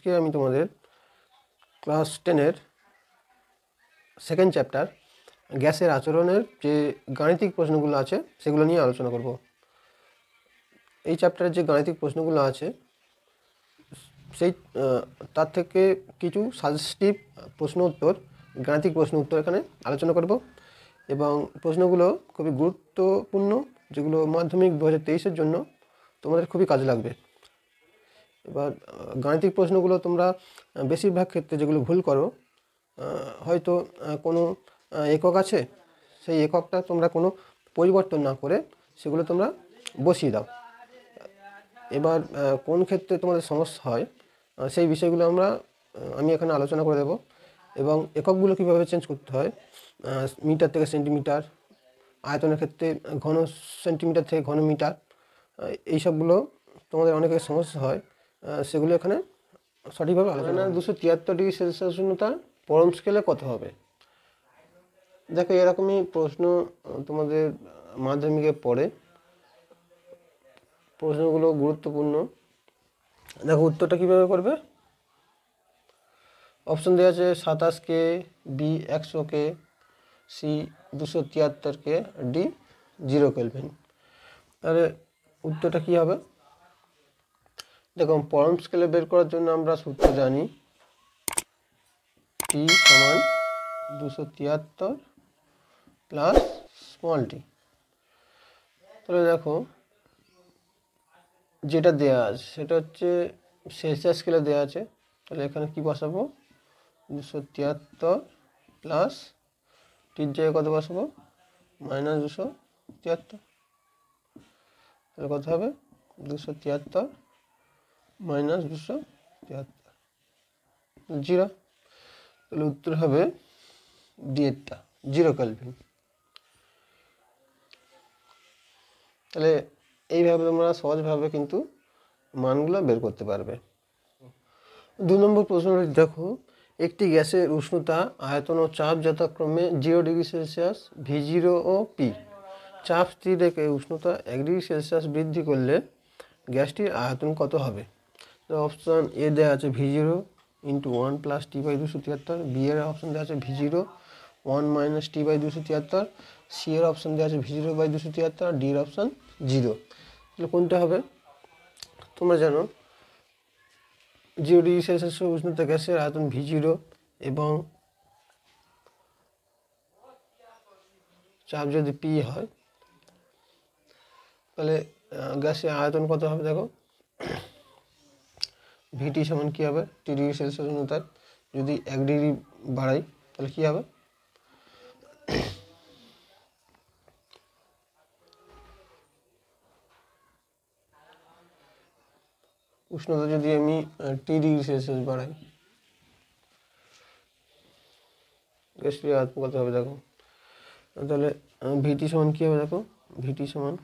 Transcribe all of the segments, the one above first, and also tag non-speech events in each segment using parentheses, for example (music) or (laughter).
আজকে আমি তোমাদের ক্লাস টেনের সেকেন্ড চ্যাপ্টার গ্যাসের আচরণের যে গাণিতিক প্রশ্নগুলো আছে, সেগুলো নিয়ে আলোচনা করব। এই চ্যাপ্টারের যে গাণিতিক প্রশ্নগুলো আছে, সেই তার থেকে কিছু সাজেস্টিভ প্রশ্ন উত্তর, গাণিতিক প্রশ্ন উত্তর এখানে আলোচনা করব। এবং প্রশ্নগুলো খুবই গুরুত্বপূর্ণ, যেগুলো মাধ্যমিক দু হাজার জন্য তোমাদের খুবই কাজে লাগবে। এবার গাণিতিক প্রশ্নগুলো তোমরা বেশিরভাগ ক্ষেত্রে যেগুলো ভুল করো হয়তো কোনো একক আছে, সেই এককটা তোমরা কোনো পরিবর্তন না করে সেগুলো তোমরা বসিয়ে দাও। এবার কোন ক্ষেত্রে তোমাদের সমস্যা হয় সেই বিষয়গুলো আমরা আমি এখানে আলোচনা করে দেব এবং এককগুলো কীভাবে চেঞ্জ করতে হয় মিটার থেকে সেন্টিমিটার আয়তনের ক্ষেত্রে ঘন সেন্টিমিটার থেকে ঘন মিটার এইসবগুলো তোমাদের অনেকের সমস্যা হয়। সেগুলো এখানে সঠিকভাবে আলোচনা দুশো তিয়াত্তর ডিগ্রি সেলসিয়াস উষ্ণতা পরম স্কেলে কত হবে? দেখো, এরকমই প্রশ্ন তোমাদের মাধ্যমিকে পড়ে। প্রশ্নগুলো গুরুত্বপূর্ণ। দেখো, উত্তরটা কীভাবে করবে? অপশন দেওয়া আছে সাতাশ কে বি একশো কে সি দুশো তিয়াত্তর কে ডি জিরো কেলভিন তাহলে উত্তরটা কী হবে? দেখো পরম স্কেলে বের করার জন্য আমরা সূত্র জানি টি সমান দুশো তিয়াত্তর প্লাস স্মল টি তাহলে দেখো, যেটা দেয়া আছে, সেটা হচ্ছে সেলসিয়াস স্কেলে দেওয়া আছে। তাহলে এখানে কি বসাবো? দুশো তিয়াত্তর প্লাস টির জায়গায় কত বসাবো? মাইনাস দুশো তিয়াত্তর। তাহলে কত হবে? দুশো তিয়াত্তর মাইনাস দুশো তিয়াত্তর। জিরো। তাহলে উত্তর হবে ডিএটটা জিরো ক্যালভিন। তাহলে এইভাবে তোমরা সহজভাবে কিন্তু মানগুলো বের করতে পারবে। দু নম্বর প্রশ্নটি দেখো, একটি গ্যাসের উষ্ণতা, আয়তন ও চাপ যথাক্রমে zero degree Celsius V zero ও পি চাপ স্থির রেখে উষ্ণতা এক ডিগ্রি সেলসিয়াস বৃদ্ধি করলে গ্যাসটির আয়তন কত হবে? অপশান এ দেওয়া আছে V zero into one plus T by দুশো তিয়াত্তর। বি এর অপশান দেওয়া আছে V zero one minus T by দুশো তিয়াত্তর। সি এর অপশান দেওয়া আছে ভি জিরো বাই দুশো তিয়াত্তর ডি এর অপশান জিরো তাহলে কোনটা হবে? তোমরা জানো জিরো ডিগ্রি সেলসিয়াস উষ্ণতা গ্যাসের আয়তন ভি জিরো এবং চাপ যদি পি হয়, তাহলে গ্যাসের আয়তন কত হবে দেখো? ভিটি সমান কী হবে? টি ডিগ্রি সেলসিয়াস উষ্ণতার যদি এক ডিগ্রি বাড়াই, তাহলে কী হবে? উষ্ণতা যদি আমি টি ডিগ্রি সেলসিয়াস বাড়াই আয়তন কত হবে, দেখো। তাহলে ভিটি সমান কী হবে, দেখো? ভিটি সমান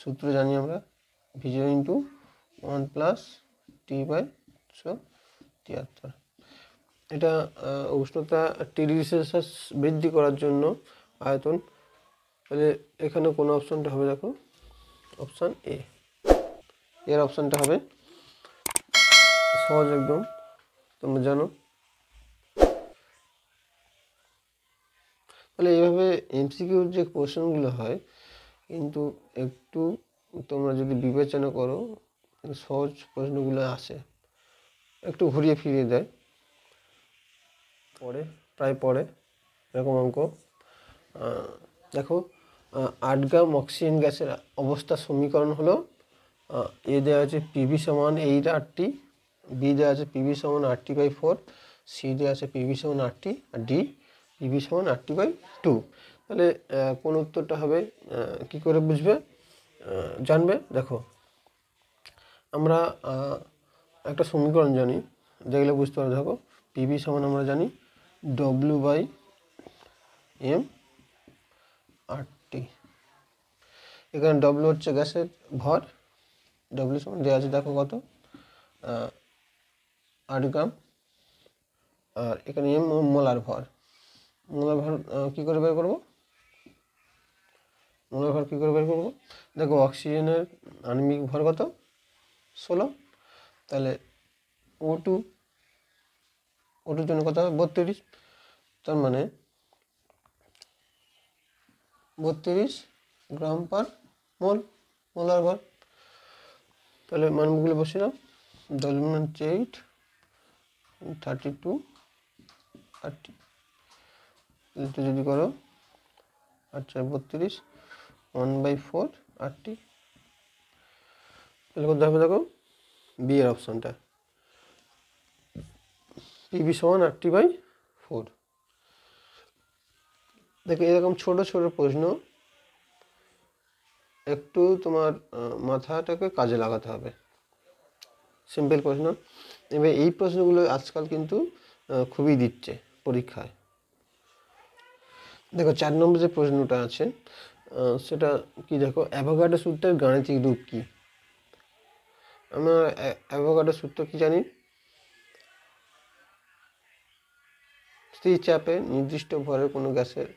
সূত্র জানি আমরা। V zero into one plus T by একশো তিয়াত্তর। এটা উষ্ণতা টি ডিগ্রি বৃদ্ধি করার জন্য আয়তন। তাহলে এখানে কোন অপশনটা হবে দেখো, অপশান এ এর অপশানটা হবে সহজ একদম, তোমরা জানো। তাহলে এইভাবে এমসিকিউর যে কোশ্চেনগুলো হয়, কিন্তু একটু তোমরা যদি বিবেচনা করো সহজ প্রশ্নগুলো আসে। একটু ঘুরিয়ে ফিরিয়ে দেয়। পরে প্রায় পরে এরকম অঙ্ক। দেখো আহ, আট গ্রাম অক্সিজেন গ্যাসের অবস্থা সমীকরণ হলো এ দেওয়া আছে পিভি সমান এইট আটটি বি দেওয়া আছে পিভি সমান আটটি বাই ফোর সি দেওয়া আছে পিভি সমান আটটি আর ডি পিভি সমান আটটি বাই টু। তাহলে কোন উত্তরটা হবে কি করে বুঝবে? জানবে? দেখো, আমরা একটা সমীকরণ জানি, দেখলে বুঝতে পারবে। দেখো পিভি সমান আমরা জানি W by M R T এখানে ডব্লিউ হচ্ছে গ্যাসের ভর ডব্লিউ সমান দেওয়া আছে দেখো কত আট গ্রাম। আর এখানে এম মোলার ভর। মোলার ভর কী করে বের করব? মোলার ভর কী করে বের করব? দেখো অক্সিজেনের আণবিক ভর কত? ষোলো। তাহলে ও টু ও টুর জন্য কত হবে? বত্রিশ। তার মানে বত্রিশ গ্রাম পার মোল, মোলার ভর। তাহলে মানগুলো বসিলাম দশমিক হচ্ছে এইট থার্টি টু থার্টি যদি করো আচ্ছা বত্রিশ। ওয়ান বাই ফোর, আটটি। তাহলে করতে হবে দেখো বি এর অপশানটা পিবি সমান আটটি বাই ফোর। দেখো, এরকম ছোট ছোট প্রশ্ন। একটু তোমার মাথাটাকে কাজে লাগাতে হবে। সিম্পল প্রশ্ন। এবার এই প্রশ্নগুলো আজকাল কিন্তু খুবই দিচ্ছে পরীক্ষায়। দেখো, চার নম্বর যে প্রশ্নটা আছে সেটা কি দেখো অ্যাভোগাডো সূত্রের গাণিতিক রূপ কি? আমরা অ্যাভোগাডো সূত্র কি জানি? স্থির চাপে নির্দিষ্ট ভরের কোনো গ্যাসের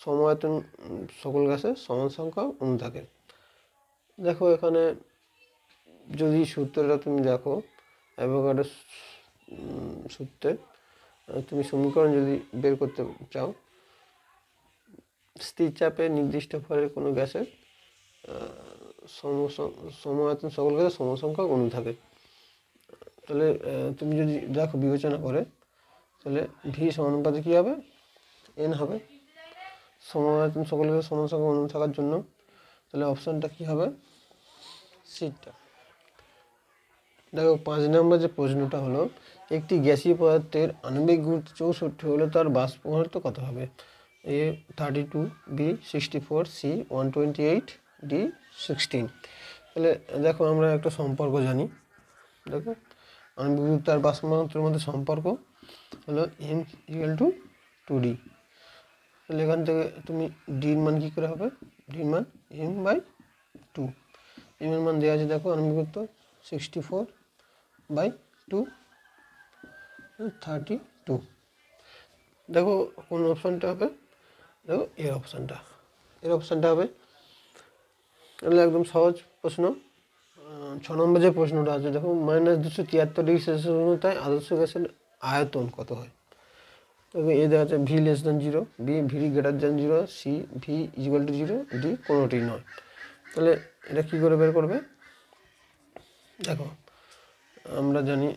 সমায়তন উম, সকল গ্যাসের সমান সংখ্যা অণু থাকে। দেখো এখানে যদি সূত্রটা তুমি দেখো অ্যাভোগাডো সূত্রে তুমি সমীকরণ যদি বের করতে চাও স্থির চাপে নির্দিষ্ট ভরের কোনো গ্যাসের সম- সমায়তন সকল গ্যাসের সমসংখ্যক অণু থাকে। তাহলে তুমি যদি দেখো বিবেচনা করে, তাহলে ভি সমানুপাতে কী হবে? এন হবে। সমায়তন সকল গ্যাসের সমসংখ্যক সংখ্যক অণু থাকার জন্য, তাহলে অপশানটা কী হবে? সিটটা দেখো, পাঁচ নম্বর যে প্রশ্নটা হলো, একটি গ্যাসীয় পদার্থের আণবিক গুরুত্ব চৌষট্টি হলে তার বাষ্প ঘনত্ব কত হবে? A thirty two B sixty four C one twenty eight D sixteen তাহলে দেখো আমরা একটা সম্পর্ক জানি। দেখো আণবিক গুরুত্ব আর মধ্যে সম্পর্ক হলো M equal to two D তাহলে এখান থেকে তুমি ডির মান কী করে হবে? ডির মান এম বাই টু এম এর মান দেওয়া আছে দেখো আণবিক গুরুত্ব sixty four by two thirty two দেখো কোন অপশানটা হবে? এর অপশানটা। এর অপশানটা হবে তাহলে একদম সহজ প্রশ্ন। ছ নম্বর যে প্রশ্নটা আছে, দেখো মাইনাস দুশো তিয়াত্তর ডিগ্রি সেলসিয়াস অনুতায় আদর্শ গ্যাসের আয়তন কত হয়? দেখো, এ দেওয়া আছে V less than zero B V greater than zero C V equal to zero D কোনোটি নয়। তাহলে এটা কী করে বের করবে? দেখো, আমরা জানি,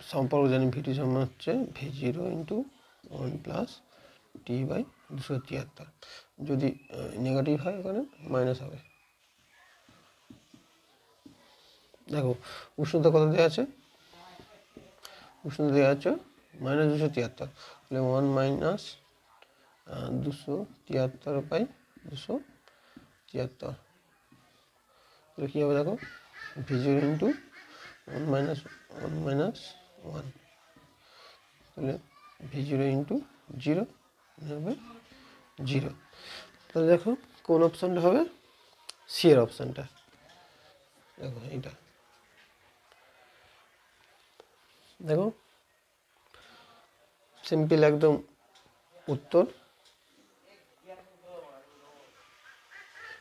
সম্পর্ক জানি ভিটি সমান হচ্ছে V zero into one plus T by দুশো তিয়াত্তর। যদি নেগেটিভ হয় এখানে মাইনাস হবে। দেখো, উষ্ণতা কত দেওয়া আছে? উষ্ণতা দেওয়া আছে মাইনাস দুশো তিয়াত্তর। তাহলে ওয়ান মাইনাস দুশো তিয়াত্তর বাই দুশো তিয়াত্তর। তাহলে কী হবে দেখো? V zero into one minus one minus one তাহলে ভি জিরো ইন্টু জিরো হবে জিরো। তাহলে দেখো, কোন অপশানটা হবে? সি এর অপশানটা দেখো, এইটা। দেখো সিম্পল একদম উত্তর।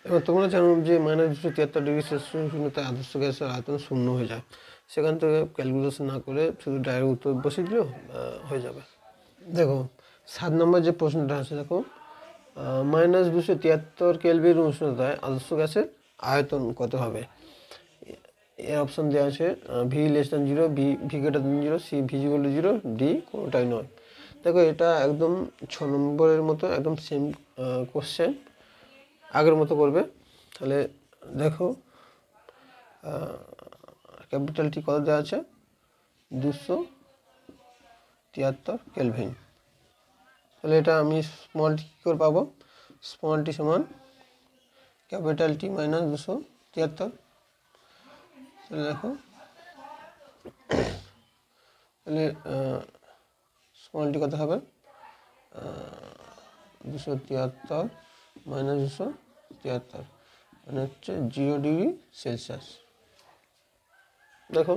এবার তোমরা জানো যে মাইনাস দুশো তিয়াত্তর ডিগ্রি সেলসিয়াস শূন্যতে আদর্শ গ্যাসের আয়তন শূন্য হয়ে যায়। সেখান থেকে ক্যালকুলেশন না করে শুধু ডাইরেক্ট উত্তর বসে দিলেও হয়ে যাবে। দেখো, সাত নম্বর যে প্রশ্নটা আছে, দেখো মাইনাস দুশো তিয়াত্তর কেলভির উষ্ণতায় আদর্শ গ্যাসের আয়তন কত হবে? এর অপশন দেওয়া আছে V less than zero V V greater than zero C V equal zero D কোনোটাই নয়। দেখো, এটা একদম ছ নম্বরের মতো, একদম সেম কোশ্চেন আগের মতো করবে। তাহলে দেখো ক্যাপিটালটি কত দেওয়া আছে? দুশো তিয়াত্তর কেলভিন তাহলে এটা আমি স্মলটি কী করে পাবো? স্মলটি সমান ক্যাপিটাল টি মাইনাস দুশো তিয়াত্তর। তাহলে দেখো, তাহলে স্মলটি কত হবে? দুশো তিয়াত্তর মাইনাস দুশো তিয়াত্তর। মানে হচ্ছে জিরো ডিগ্রি সেলসিয়াস দেখো,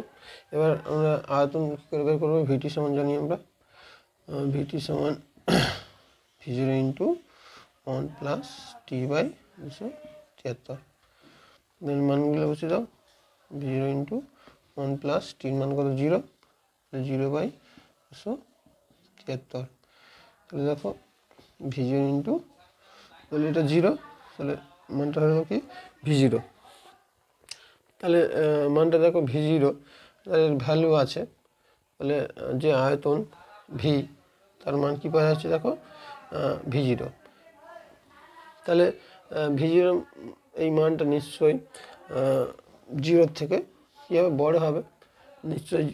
এবার আমরা আয়তন কী করে বের করব? ভিটি সমান জানি আমরা। ভিটি সমান V zero into one plus T by then তিয়াত্তর। দেন মানগুলো বসে দাও। V zero into one plus টির মান কত? জিরো। জিরো বাই একশো তিয়াত্তর। তাহলে দেখো, ভি জিরো ইন্টু, তাহলে এটা জিরো। তাহলে মানটা হলো কি? V zero. তাহলে মানটা দেখো ভি জিরো। তাহলে ভ্যালু আছে। তাহলে যে আয়তন ভি, তার মান কী পাওয়া যাচ্ছে দেখো? ভি জিরো তাহলে ভি জিরো এই মানটা নিশ্চয়ই জিরোর থেকে কী হবে বড় হবে? নিশ্চয়ই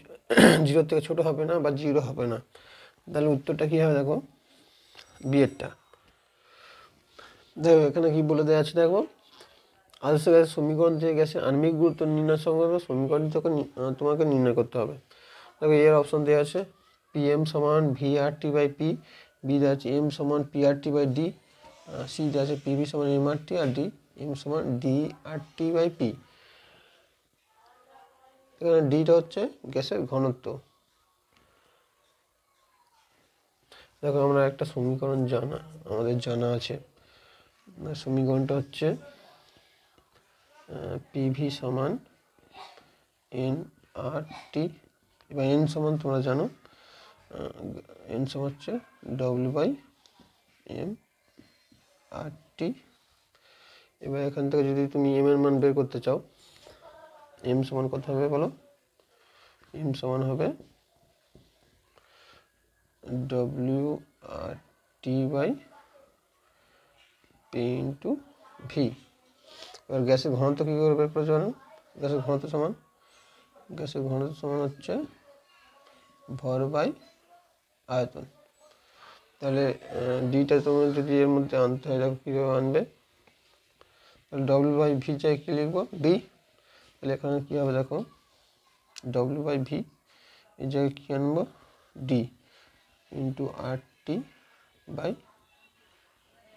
জিরোর থেকে ছোট হবে না বা জিরো হবে না। তাহলে উত্তরটা কী হবে দেখো? বিয়েরটা দেখো, এখানে কি বলে দেওয়া আছে দেখো? আদর্শ গ্যাসের সমীকরণ থেকে গ্যাসের আণবিক গুরুত্ব নির্ণয় সংক্রান্ত সমীকরণ থেকে তোমাকে নির্ণয় করতে হবে। দেখো এর অপশন দেওয়া আছে পি এম সমান V R T by P B দেওয়া আছে এম সমান P R T by D C দেওয়া আছে পি ভি সমান এম আর টি আর ডি এম সমান D R T by P এখানে ডিটা হচ্ছে গ্যাসের ঘনত্ব। দেখো, আমরা একটা সমীকরণ জানা, আমাদের জানা আছে। সমীকরণটা হচ্ছে পিভি সমান এন আর টি এবার এন সমান তোমরা জানো। এন সমান হচ্ছে W by M R T এবার এখান থেকে যদি তুমি এম এর মান বের করতে চাও এম সমান কত হবে বলো? এম সমান হবে W R T by P into V এবার গ্যাসের ঘনত্ব কী করে বের করে জানো গ্যাসের ঘনত্ব সমান, গ্যাসের ঘনত্ব সমান হচ্ছে ভর বাই আয়তন। তাহলে ডিটা তোমার যদি এর মধ্যে আনতে হয়, দেখো কীভাবে আনবে? তাহলে ডব্লিউ বাই ভি চাই কী লিখব? ডি তাহলে এখানে কী হবে দেখো? ডব্লিউ বাই ভি এই জায়গায় কী আনব? D into R T by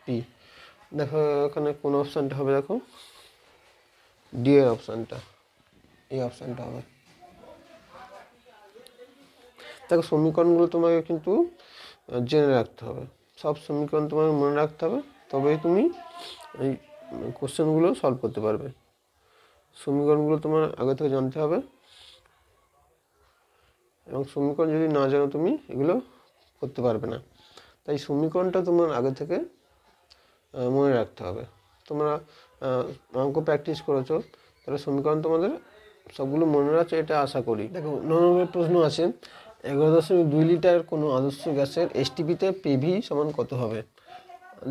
P দেখো এখানে কোন অপশানটা হবে দেখো? ডি এর অপশানটা এই অপশানটা হবে। দেখো সমীকরণগুলো তোমাকে কিন্তু জেনে রাখতে হবে। সব সমীকরণ তোমাকে মনে রাখতে হবে তবেই তুমি এই কোশ্চেনগুলো সলভ করতে পারবে। সমীকরণগুলো তোমার আগে থেকে জানতে হবে। এবং সমীকরণ যদি না জানো তুমি, এগুলো করতে পারবে না। তাই সমীকরণটা তোমার আগে থেকে মনে রাখতে হবে। তোমরা অঙ্ক প্র্যাকটিস করেছ, তাহলে সমীকরণ তোমাদের সবগুলো মনে আছে এটা আশা করি। দেখো নম্বরের প্রশ্ন আছে। এগারো দশমিক দুই লিটার কোনো আদর্শ গ্যাসের এসটিপিতে পিভি সমান কত হবে?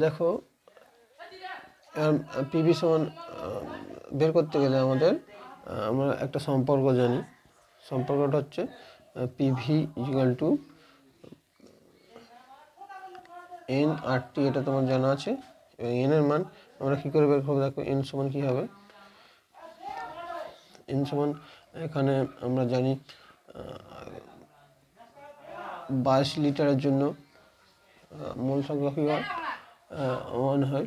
দেখো পিভি সমান বের করতে গেলে আমাদের আমরা একটা সম্পর্ক জানি। সম্পর্কটা হচ্ছে PV equal to N R T এটা তোমার জানা আছে। এবং এন এর মান আমরা কী করে বের করব? দেখো এন সমান কী হবে? এন সমান, এখানে আমরা জানি বাইশ লিটারের জন্য মোল সংখ্যা কী হয়? ওয়ান হয়।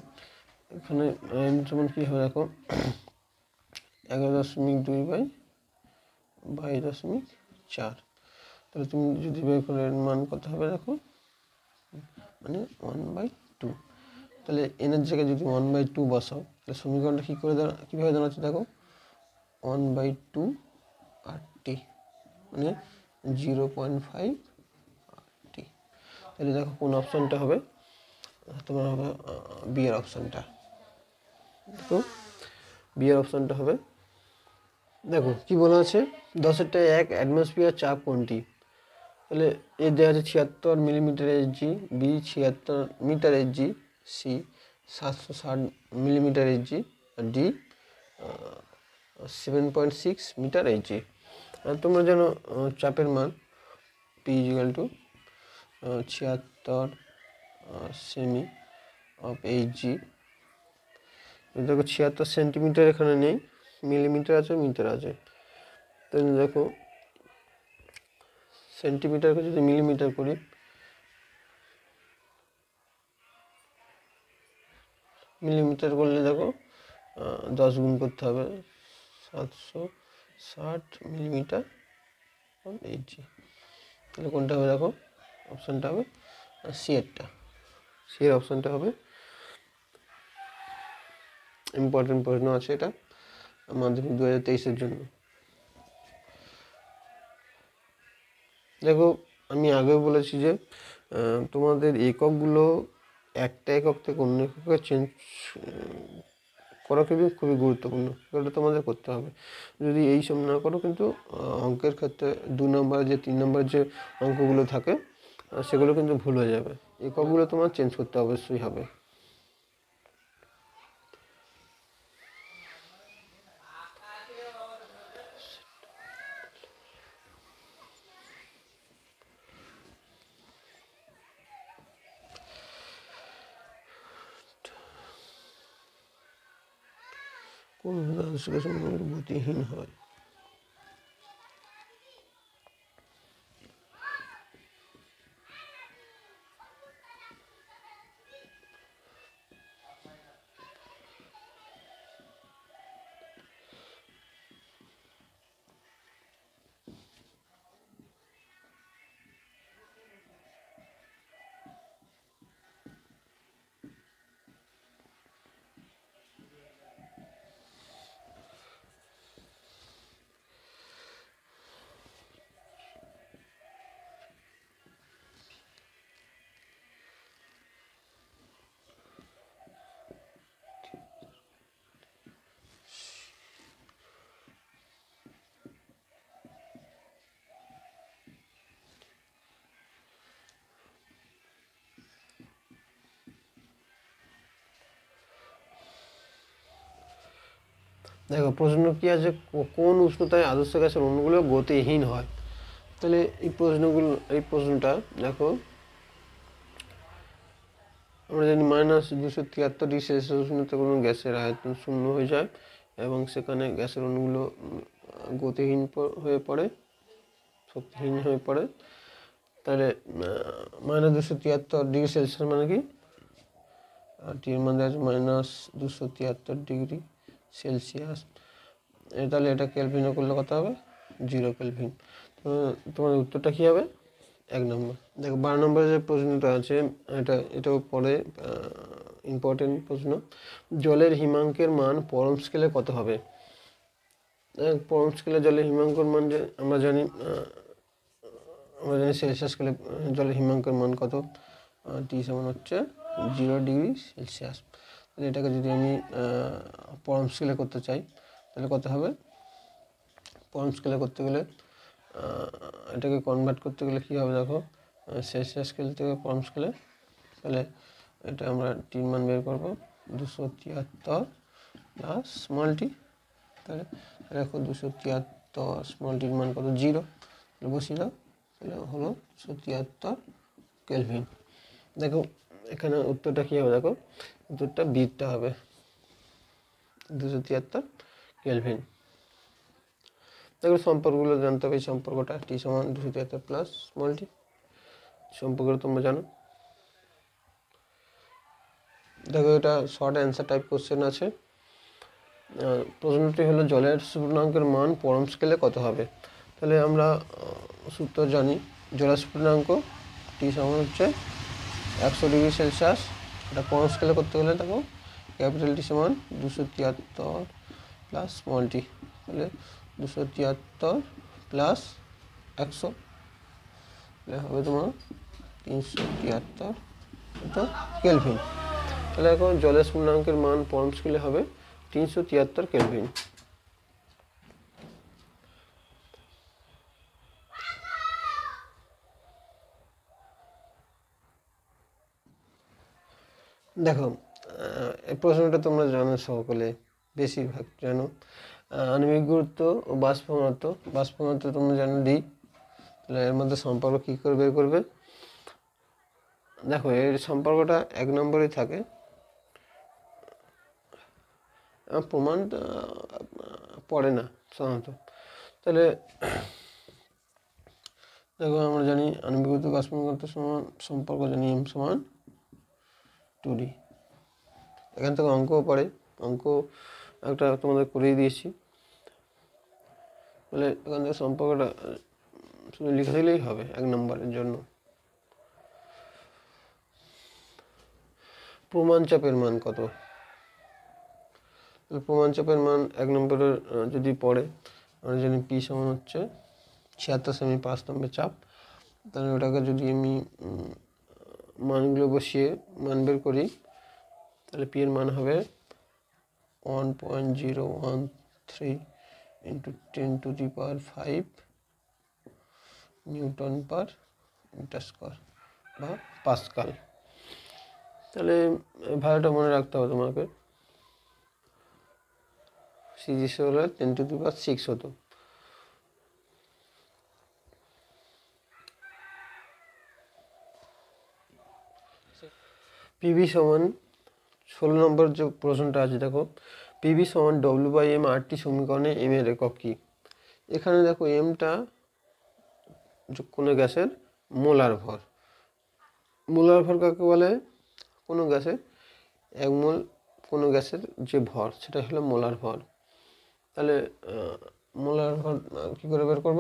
এখানে এন সমান কী হবে দেখো? এগারো দশমিক দুই বাই বাইশ দশমিক চার। তাহলে তুমি যদি বের করে মান কত হবে দেখো? মানে ওয়ান বাই টু তাহলে এনের জায়গায় যদি ওয়ান বাই টু বসাও, তাহলে সমীকরণটা কী করে দাঁড়া, কীভাবে দাঁড়াচ্ছে দেখো? One by two R T মানে জিরো পয়েন্ট ফাইভ তাহলে দেখো কোন অপশানটা হবে? তোমার হবে বিয়ের অপশানটা দেখো বিয়ের অপশানটা হবে। দেখো, কি বলা আছে? দশেরটা এক অ্যাটমসফিয়ার চাপ কোনটি? তাহলে এ দেওয়া আছে ছিয়াত্তর মিলিমিটার জি বি ছিয়াত্তর মিটার জি সি সাতশো ষাট millimetre G D seven point six metre G তোমরা যেন চাপের মান পি ইজিক্যাল টু ছিয়াত্তর সেমি অফ এইচ জি দেখো ছিয়াত্তর সেন্টিমিটার এখানে নেই মিলিমিটার আছে মিটার আছে। তাহলে দেখো সেন্টিমিটারকে যদি মিলিমিটার করি মিলিমিটার করলে দেখো দশ গুণ করতে হবে, সাতশো ষাট মিলিমিটার এইচজি তাহলে কোনটা হবে দেখো? অপশানটা হবে সি এরটা সি অপশানটা হবে। ইম্পর্টেন্ট প্রশ্ন আছে এটা মাধ্যমিক দু হাজার তেইশের জন্য। দেখো, আমি আগেও বলেছি যে তোমাদের এককগুলো একটা একক থেকে অন্য এককে চেঞ্জ করা খুবই খুবই গুরুত্বপূর্ণ। এটা তোমাদের করতে হবে। যদি এই সব না করো কিন্তু অঙ্কের ক্ষেত্রে দু নম্বর যে, তিন নম্বর যে অঙ্কগুলো থাকে সেগুলো কিন্তু ভুল হয়ে যাবে। এককগুলো তোমার চেঞ্জ করতে অবশ্যই হবে। কোন গতিহীন হয়। দেখো, প্রশ্ন কি আছে? কোন উষ্ণতায় আদর্শ গ্যাসের অণুগুলো গতিহীন হয়? তাহলে এই প্রশ্নগুলো, এই প্রশ্নটা দেখো। আমরা জানি মাইনাস দুশো তিয়াত্তর ডিগ্রি সেলসিয়াস উষ্ণতা কোনো গ্যাসের আয়তন শূন্য হয়ে যায় এবং সেখানে গ্যাসের অণুগুলো গতিহীন হয়ে পড়ে, শক্তিহীন হয়ে পড়ে। তাহলে মাইনাস দুশো তিয়াত্তর ডিগ্রি সেলসিয়াস মানে কি? আর টির মধ্যে আছে মাইনাস দুশো তিয়াত্তর ডিগ্রি। সেলসিয়াস। তাহলে এটা কেলভিনে করলে কত হবে? জিরো কেলভিন তো তোমার উত্তরটা কী হবে? এক নম্বর। দেখো, বারো নম্বরে যে প্রশ্নটা আছে, এটা, এটাও পরে ইম্পর্টেন্ট প্রশ্ন। জলের হিমাঙ্কের মান পরম স্কেলে কত হবে? পরম স্কেলে জলের হিমাঙ্কের মান যে আমরা জানি আমরা জানি সেলসিয়াস স্কেলে জলের হিমাঙ্কের মান কত? টি সমান হচ্ছে জিরো ডিগ্রি সেলসিয়াস। এটাকে যদি আমি পরম স্কেলে করতে চাই, তাহলে কত হবে? পরম স্কেলে করতে গেলে এটাকে কনভার্ট করতে গেলে কী হবে দেখো? শেষ স্কেল থেকে পরম স্কেলে তাহলে এটা আমরা টির মান বের করব, দুশো তিয়াত্তর প্লাস স্মল টি তাহলে দেখো দুশো তিয়াত্তর স্মল টির মান কত? জিরো তাহলে বসিয়ে দাও, তাহলে হলো দুশো তিয়াত্তর কেলভিন দেখো, এখানে উত্তরটা কী হবে দেখো? উত্তরটা বিটটা হবে। দুশো তিয়াত্তর কেলভিন। দেখো সম্পর্কগুলো জানতে হবে। এই সম্পর্কটা টি সমান দুশো তিয়াত্তর প্লাস স্মল টি সম্পর্কটা তোমরা জানো। দেখো, এটা শর্ট অ্যান্সার টাইপ কোশ্চেন আছে। প্রশ্নটি হলো, জলের স্ফুটনাঙ্কের মান পরম স্কেলে কত হবে? তাহলে আমরা সূত্র জানি। জলের স্ফুটনাঙ্ক টি সমান হচ্ছে একশো ডিগ্রি সেলসিয়াস। এটা পরম স্কেলে করতে গেলে দেখো ক্যাপিটাল টি সমান দুশো তিয়াত্তর প্লাস স্মল টি তাহলে দুশো তিয়াত্তর প্লাস একশো হবে তোমার তিনশো তিয়াত্তর, এটা কেলভিন তাহলে এখন জলের স্মূলাঙ্কের মান পরম স্কেলে হবে তিনশো তিয়াত্তর কেলভিন দেখো এই প্রশ্নটা তোমরা জানো সকলে বেশিরভাগ জানো। আণবিক গুরুত্ব ও বাষ্পঘনত্ব। বাষ্পঘনত্ব তোমরা জানো ডি। তাহলে এর মধ্যে সম্পর্ক কী করে বের করবে? দেখো এর সম্পর্কটা এক নম্বরেই থাকে। আহ, প্রমাণ আহ, পড়ে না সাধারণত। তাহলে দেখো আমরা জানি আণবিক গুরুত্ব বাষ্পঘনত্ব সমান সম্পর্ক জানি এম সমান। টু ডি এখান থেকে অঙ্কও পড়ে। অঙ্ক একটা তোমাদের করিয়ে দিয়েছি। বলে এখান থেকে সম্পর্কটা শুধু লিখে দিলেই হবে এক নম্বরের জন্য। প্রমাণ চাপের মান কত? প্রমাণ চাপের মান এক নম্বরের যদি পড়ে আমরা জানি পি সমান হচ্ছে ছিয়াত্তর সেমি পাঁচ নম্বর চাপ। তাহলে ওটাকে যদি আমি মানগুলো বসিয়ে মান বের করি, তাহলে পি এর মান হবে one point zero one three into ten to the power five newton per metre বা পাস্কাল তাহলে ভাড়াটা মনে রাখতে হবে তোমাকে। সিজিস হলে ten to the power six হতো। পিভি সমান ষোলো নম্বর যে প্রশ্নটা আছে, দেখো পিভি সমান ডব্লিউ বাই এম আরটি সমীকরণে এম এর একক কী? এখানে দেখো এমটা কোনো গ্যাসের মোলার ভর। মোলার ভর কাকে বলে? কোনো গ্যাসের, এক মোল কোনো গ্যাসের যে ভর, সেটা হলো মোলার ভর। তাহলে মোলার ভর কী করে বের করব?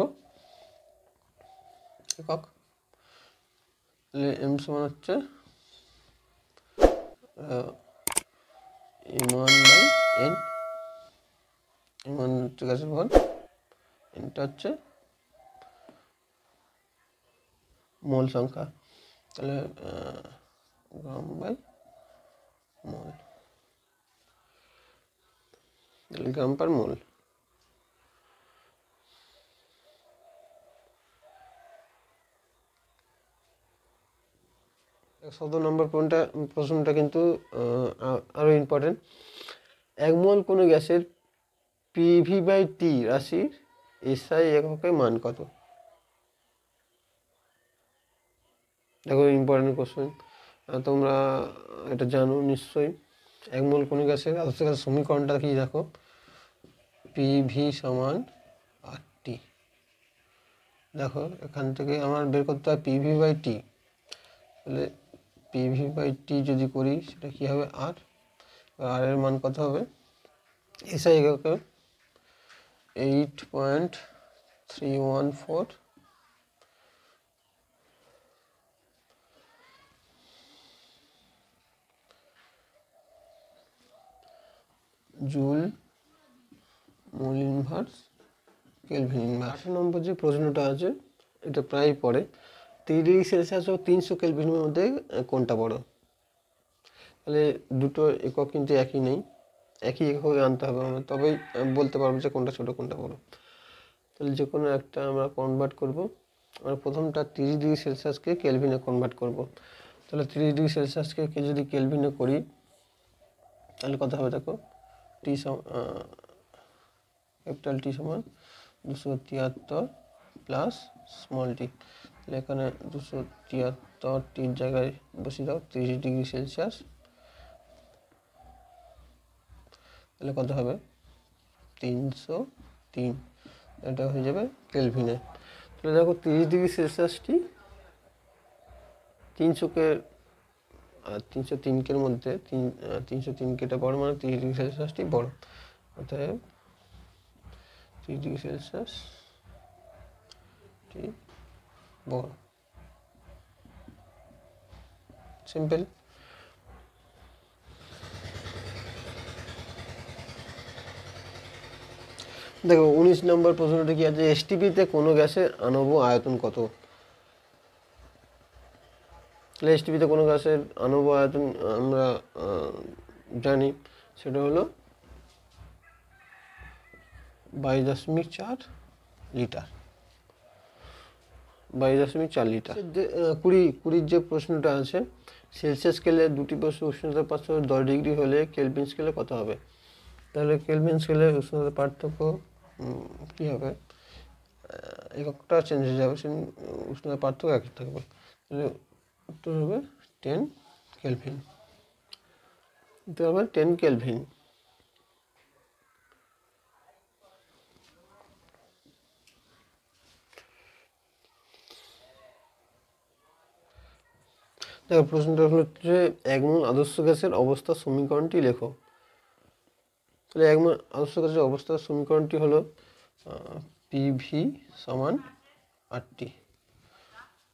একক। এম সমান হচ্ছে M one by N M one হচ্ছে গ্যাসের ভর এনটা হচ্ছে মোল সংখ্যা তাহলে আহ, গ্রাম বাই মোল তাহলে গ্রাম পার মোল সতেরো নম্বর প্রশ্নটা প্রশ্নটা কিন্তু আরও ইম্পর্টেন্ট এক মোল কোনো গ্যাসের পিভি বাই টি রাশির এসআই এককে মান কত? দেখো ইম্পর্টেন্ট কোশ্চেন তোমরা এটা জানো নিশ্চয়ই। এক মোল কোনো গ্যাসের আদর্শ সমীকরণটা কি দেখো? পিভি সমান আর টি দেখো, এখান থেকে আমার বের করতে হয় পিভি বাই টি তাহলে পিভি বাই টি যদি করি, সেটা কি হবে? আর আর এর মান কত হবে? এসআই এককে eight point three one four joule mole inverse kelvin inverse আট নম্বর যে প্রশ্নটা আছে, এটা প্রায় পড়ে। তিরিশ ডিগ্রি সেলসিয়াস ও তিনশো কেলভিনের মধ্যে কোনটা বড়? তাহলে দুটো একক কিন্তু একই নেই। একই এককে আনতে হবে আমার তবেই বলতে পারব যে কোনটা ছোট, কোনটা বড়। তাহলে যে কোনো একটা আমরা কনভার্ট করব। আমরা প্রথমটা তিরিশ ডিগ্রি সেলসিয়াসকে কেলভিনে কনভার্ট করব। তাহলে তিরিশ ডিগ্রি সেলসিয়াসকে যদি কেলভিনে করি, তাহলে কত হবে দেখো? টি ক্যাপিটাল টি সমান দুশো তিয়াত্তর প্লাস স্মল টি এখানে দুশো তিয়াত্তর টির জায়গায় বসিয়ে দাও, তিরিশ ডিগ্রি সেলসিয়াস। তাহলে কত হবে? তিনশো তিন। এটা হয়ে যাবে কেলভিনে। তাহলে দেখো তিরিশ ডিগ্রি সেলসিয়াসটি তিনশোকে তিনশো তিনকের মধ্যে তিন তিনশো তিন কেটা বড় মানে তিরিশ ডিগ্রি সেলসিয়াসটি বড়। অতএব তিরিশ ডিগ্রি সেলসিয়াস টি বড় সিম্পল দেখো, উনিশ নম্বর প্রশ্নটা কি আছে? এসটিপিতে কোনো গ্যাসের আণব আয়তন কত? তাহলে এসটিপিতে কোনো গ্যাসের আণব আয়তন আমরা জানি। সেটা হলো বাইশ দশমিক চার লিটার। বাইশ দশমিক চার লিটার। যে কুড়ি, কুড়ির যে প্রশ্নটা আছে, সেলসিয়াস স্কেলে দুটি বস্তু উষ্ণতা পাঁচশো দশ ডিগ্রি হলে কেলভিন স্কেলে কত হবে? তাহলে কেলভিন স্কেলে উষ্ণতার পার্থক্য কী হবে? এককটা চেঞ্জ হয়ে যাবে সে উষ্ণতার পার্থক্য এক থাকবে। তাহলে উত্তর হবে টেন কেলভিন। উত্তর হবে টেন কেলভিন। দেখো প্রশ্নটা হলো যে একমূল আদর্শ গ্যাসের অবস্থা সমীকরণটি লেখো। তাহলে একমূল আদর্শ গ্যাসের অবস্থার সমীকরণটি হলো পিভি সমান আটটি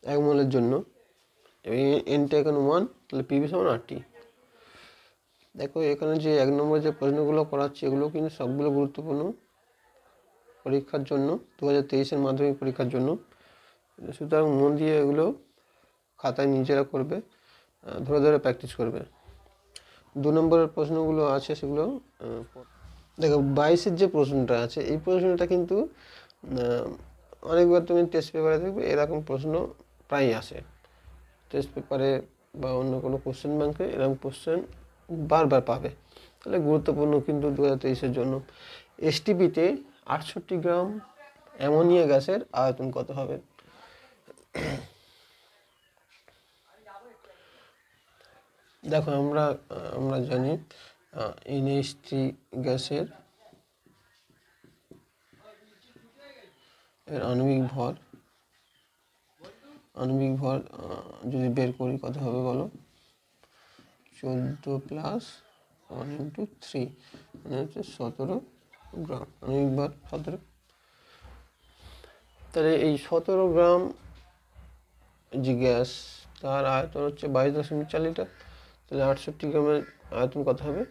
এক মোলের জন্য। এনটা এখানে ওয়ান তাহলে পিভি সমান আটটি দেখো এখানে যে এক নম্বর যে প্রশ্নগুলো করাচ্ছে, এগুলো কিন্তু সবগুলো গুরুত্বপূর্ণ পরীক্ষার জন্য দু হাজার তেইশের মাধ্যমিক পরীক্ষার জন্য। সুতরাং মন দিয়ে এগুলো খাতায় নিজেরা করবে ধরে ধরে প্র্যাকটিস করবে। দু নম্বরের প্রশ্নগুলো আছে, সেগুলো দেখো, বাইশের যে প্রশ্নটা আছে, এই প্রশ্নটা কিন্তু অনেকবার তুমি টেস্ট পেপারে দেখবে, এরকম প্রশ্ন প্রায়ই আসে। টেস্ট পেপারে বা অন্য কোনো কোশ্চেন ব্যাংকে এরকম কোশ্চেন বারবার পাবে। তাহলে গুরুত্বপূর্ণ কিন্তু দু হাজার তেইশের জন্য। এসটিপিতে আটষট্টি গ্রাম অ্যামোনিয়া গ্যাসের আয়তন কত হবে? দেখো আমরা আমরা জানি থ্রি গ্যাসের এর আণবিক ভর আণবিক ভর যদি বের করি কত হবে বলো, চোদ্দ প্লাস ওয়ান ইন্টু থ্রি মানে হচ্ছে সতেরো গ্রাম, আণবিক ভর সতেরো। তাহলে এই সতেরো গ্রাম যে গ্যাস, তার আয়তন হচ্ছে বাইশ দশমিক চার লিটার। তাহলে আটষট্টি গ্রামের আয়তন কত হবে।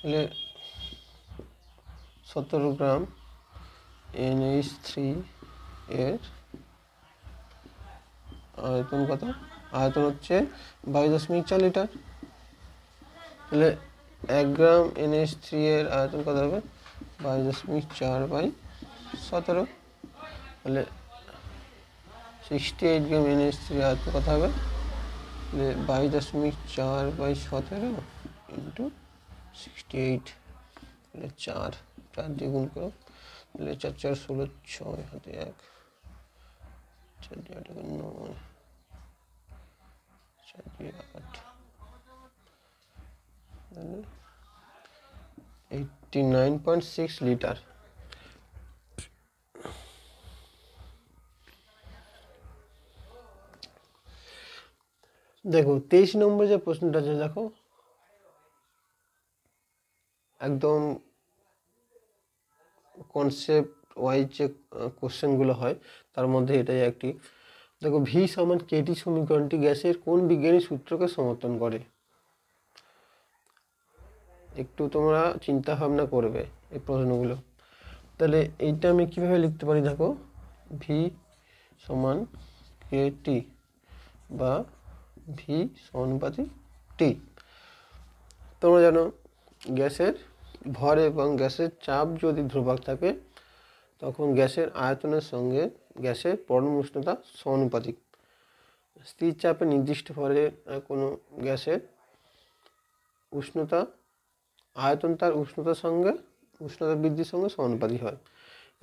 তাহলে সতেরো গ্রাম এনএইচ থ্রি এর আয়তন কত? আয়তন হচ্ছে বাইশ দশমিক চার লিটার। তাহলে এক গ্রাম এনএইচ থ্রি এর আয়তন কত হবে? বাইশ দশমিক চার বাই সতেরো। তাহলে sixty eight gram NH three আয়তন কত হবে? তাহলে বাইশ দশমিক চার বাই সতেরো ইন্টু সিক্সটি এইট তাহলে চার চার দিয়ে গুণ করো, তাহলে চার চার, ষোলো, ছয় হাতে এক, চার দিয়ে আট, একে নয়, চার দিয়ে আট eighty nine point six litre দেখো তেইশ নম্বর যে প্রশ্নটা আছে, দেখো। একদম কনসেপ্ট ওয়াইজ যে কোশ্চেনগুলো হয়, তার মধ্যে এটাই একটি। দেখো ভি সমান কেটি সমীকরণটি গ্যাসের কোন বিজ্ঞানী সূত্রকে সমর্থন করে? একটু তোমরা চিন্তা ভাবনা করবে এই প্রশ্নগুলো। তাহলে এইটা আমি কীভাবে লিখতে পারি, দেখো? ভি সমান কেটি বা ভি সমানুপাতি টি তোমরা জানো, গ্যাসের ভর এবং গ্যাসের চাপ যদি ধ্রুবক থাকে, তখন গ্যাসের আয়তনের সঙ্গে গ্যাসের পরম উষ্ণতা সমানুপাতিক স্থির চাপে নির্দিষ্ট ভরে কোনো গ্যাসের উষ্ণতা, আয়তন তার উষ্ণতার সঙ্গে, উষ্ণতা বৃদ্ধির সঙ্গে সমানুপাতিক হয়।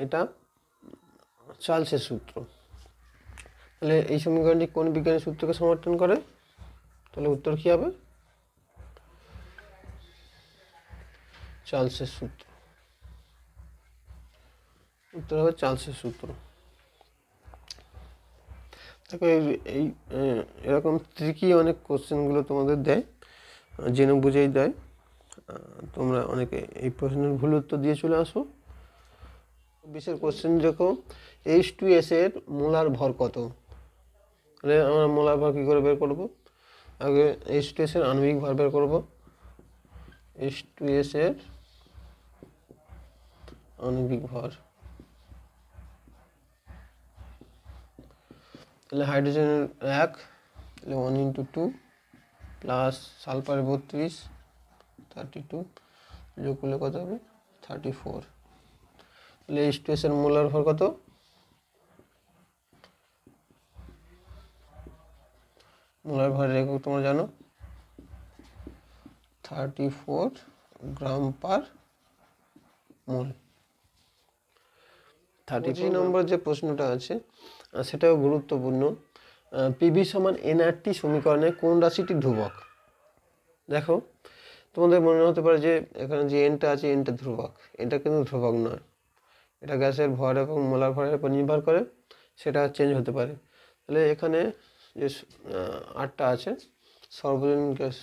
এটা চার্লসের সূত্র। তাহলে এই সমীকরণটি কোন বিজ্ঞানের সূত্রকে সমর্থন করে? তাহলে উত্তর কী হবে? চার্লসের সূত্র। উত্তর হবে চার্লসের সূত্র। দেখো, এই এরকম ট্রিকি অনেক কোশ্চেনগুলো তোমাদের দেয় জেনে বুঝেই দেয়। তোমরা অনেকে এই প্রশ্নের ভুল উত্তর দিয়ে চলে আসো। বিশের কোশ্চেন দেখো এইচ টু এস এর মোলার ভর কত? তাহলে আমরা মোলার ভর কী করে বের করব? আগে এইচ টু এস এর আণবিক ভর বের করব। এইচ টু এস এর আণবিক ভর। তাহলে হাইড্রোজেনের এক, তাহলে one into two plus sulphur বত্রিশ থার্টি টু যোগ করলে কত হবে? থার্টি ফোর তাহলে এইচ টু এসের মোলার ভর কত? মোলার ভর একক তোমরা জানো। Thirty four gram per mole. Thirty three নম্বর যে প্রশ্নটা আছে সেটাও গুরুত্বপূর্ণ। পিভি সমান এনআরটি সমীকরণে কোন রাশিটি ধ্রুবক? দেখো তোমাদের মনে হতে পারে যে এখানে যে এনটা আছে এনটা ধ্রুবক। এটা কিন্তু ধ্রুবক নয়। এটা গ্যাসের ভর এবং মোলার ভরের উপর নির্ভর করে সেটা চেঞ্জ হতে পারে। তাহলে এখানে যে আটটা আছে। সর্বজনীন গ্যাস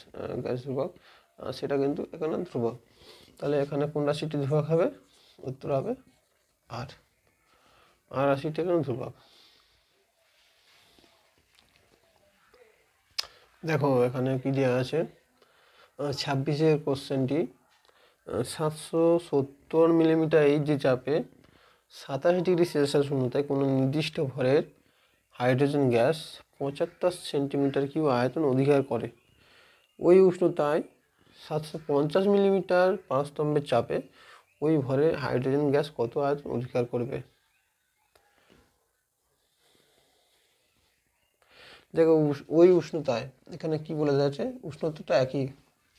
গ্যাস ধ্রুবক সেটা কিন্তু এখানে ধ্রুবক। তাহলে এখানে কোন রাশিটি ধ্রুবক হবে? উত্তর হবে আর আর রাশিটি এখানে ধ্রুবক। দেখো, এখানে কি দেওয়া আছে? ছাব্বিশের কোশ্চেনটি সাতশো সত্তর মিলিমিটার এই যে চাপে সাতাশ ডিগ্রি সেলসিয়াস উষ্ণতায় কোনো নির্দিষ্ট ভরের হাইড্রোজেন গ্যাস পঁচাত্তর সেন্টিমিটার কিউ আয়তন অধিকার করে। ওই উষ্ণতায় সাতশো পঞ্চাশ মিলিমিটার পাঁচ স্তম্ভের চাপে ওই ভরে হাইড্রোজেন গ্যাস কত আয়তন অধিকার করবে? দেখো ওই উষ্ণতায়, এখানে কি বলে যাচ্ছে উষ্ণতাটা একই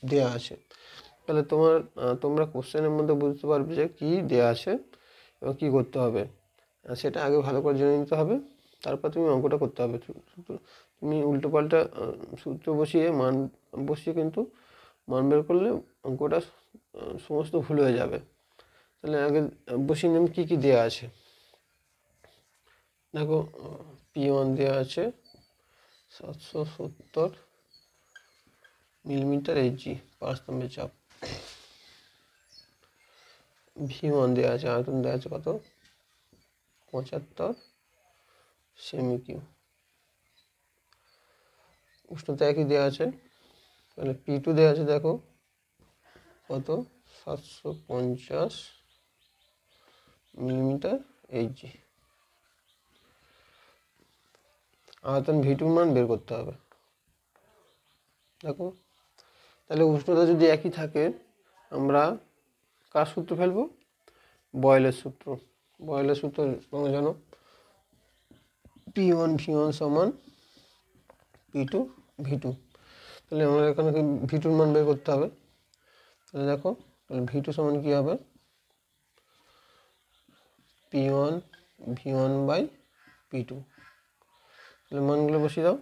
দেয়া আছে। তাহলে তোমার তোমরা কোশ্চেনের মধ্যে বুঝতে পারবে যে কি দেয়া আছে এবং কী করতে হবে। সেটা আগে ভালো করে জেনে নিতে হবে। তারপর তুমি অঙ্কটা করতে হবে। তুমি উল্টো পাল্টা সূত্র বসিয়ে মান বসিয়ে কিন্তু মান বের করলে অঙ্কটা সমস্ত ভুল হয়ে যাবে। তাহলে আগে বসিয়ে নিলাম কী কী দেওয়া আছে। দেখো, পি ওয়ান দেওয়া আছে, সাতশো সত্তর মিলিমিটার এইচজি পারস্তম্ভের চাপ। ভি ওয়ান দেওয়া আছে, আয়তন দেওয়া আছে কত? পঁচাত্তর। সেমি কিউ উষ্ণতা একই দেওয়া আছে। তাহলে পি টু দেওয়া আছে, দেখো। কত? সাতশো পঞ্চাশ মিলিমিটার এইচজি আয়তন ভি টুর মান বের করতে হবে। দেখো? তাহলে উষ্ণতা যদি একই থাকে, আমরা কার সূত্র ফেলব? বয়েলের সূত্র। বয়েলের সূত্র, তোমরা জানো। পি ওয়ান ভি ওয়ান সমান পি টু ভি টু তাহলে আমরা এখানে ভি টুর মান বের করতে হবে? তাহলে দেখো, তাহলে ভি টু সমান কী হবে? P one V one by P two তাহলে মানগুলো বসিয়ে দাও।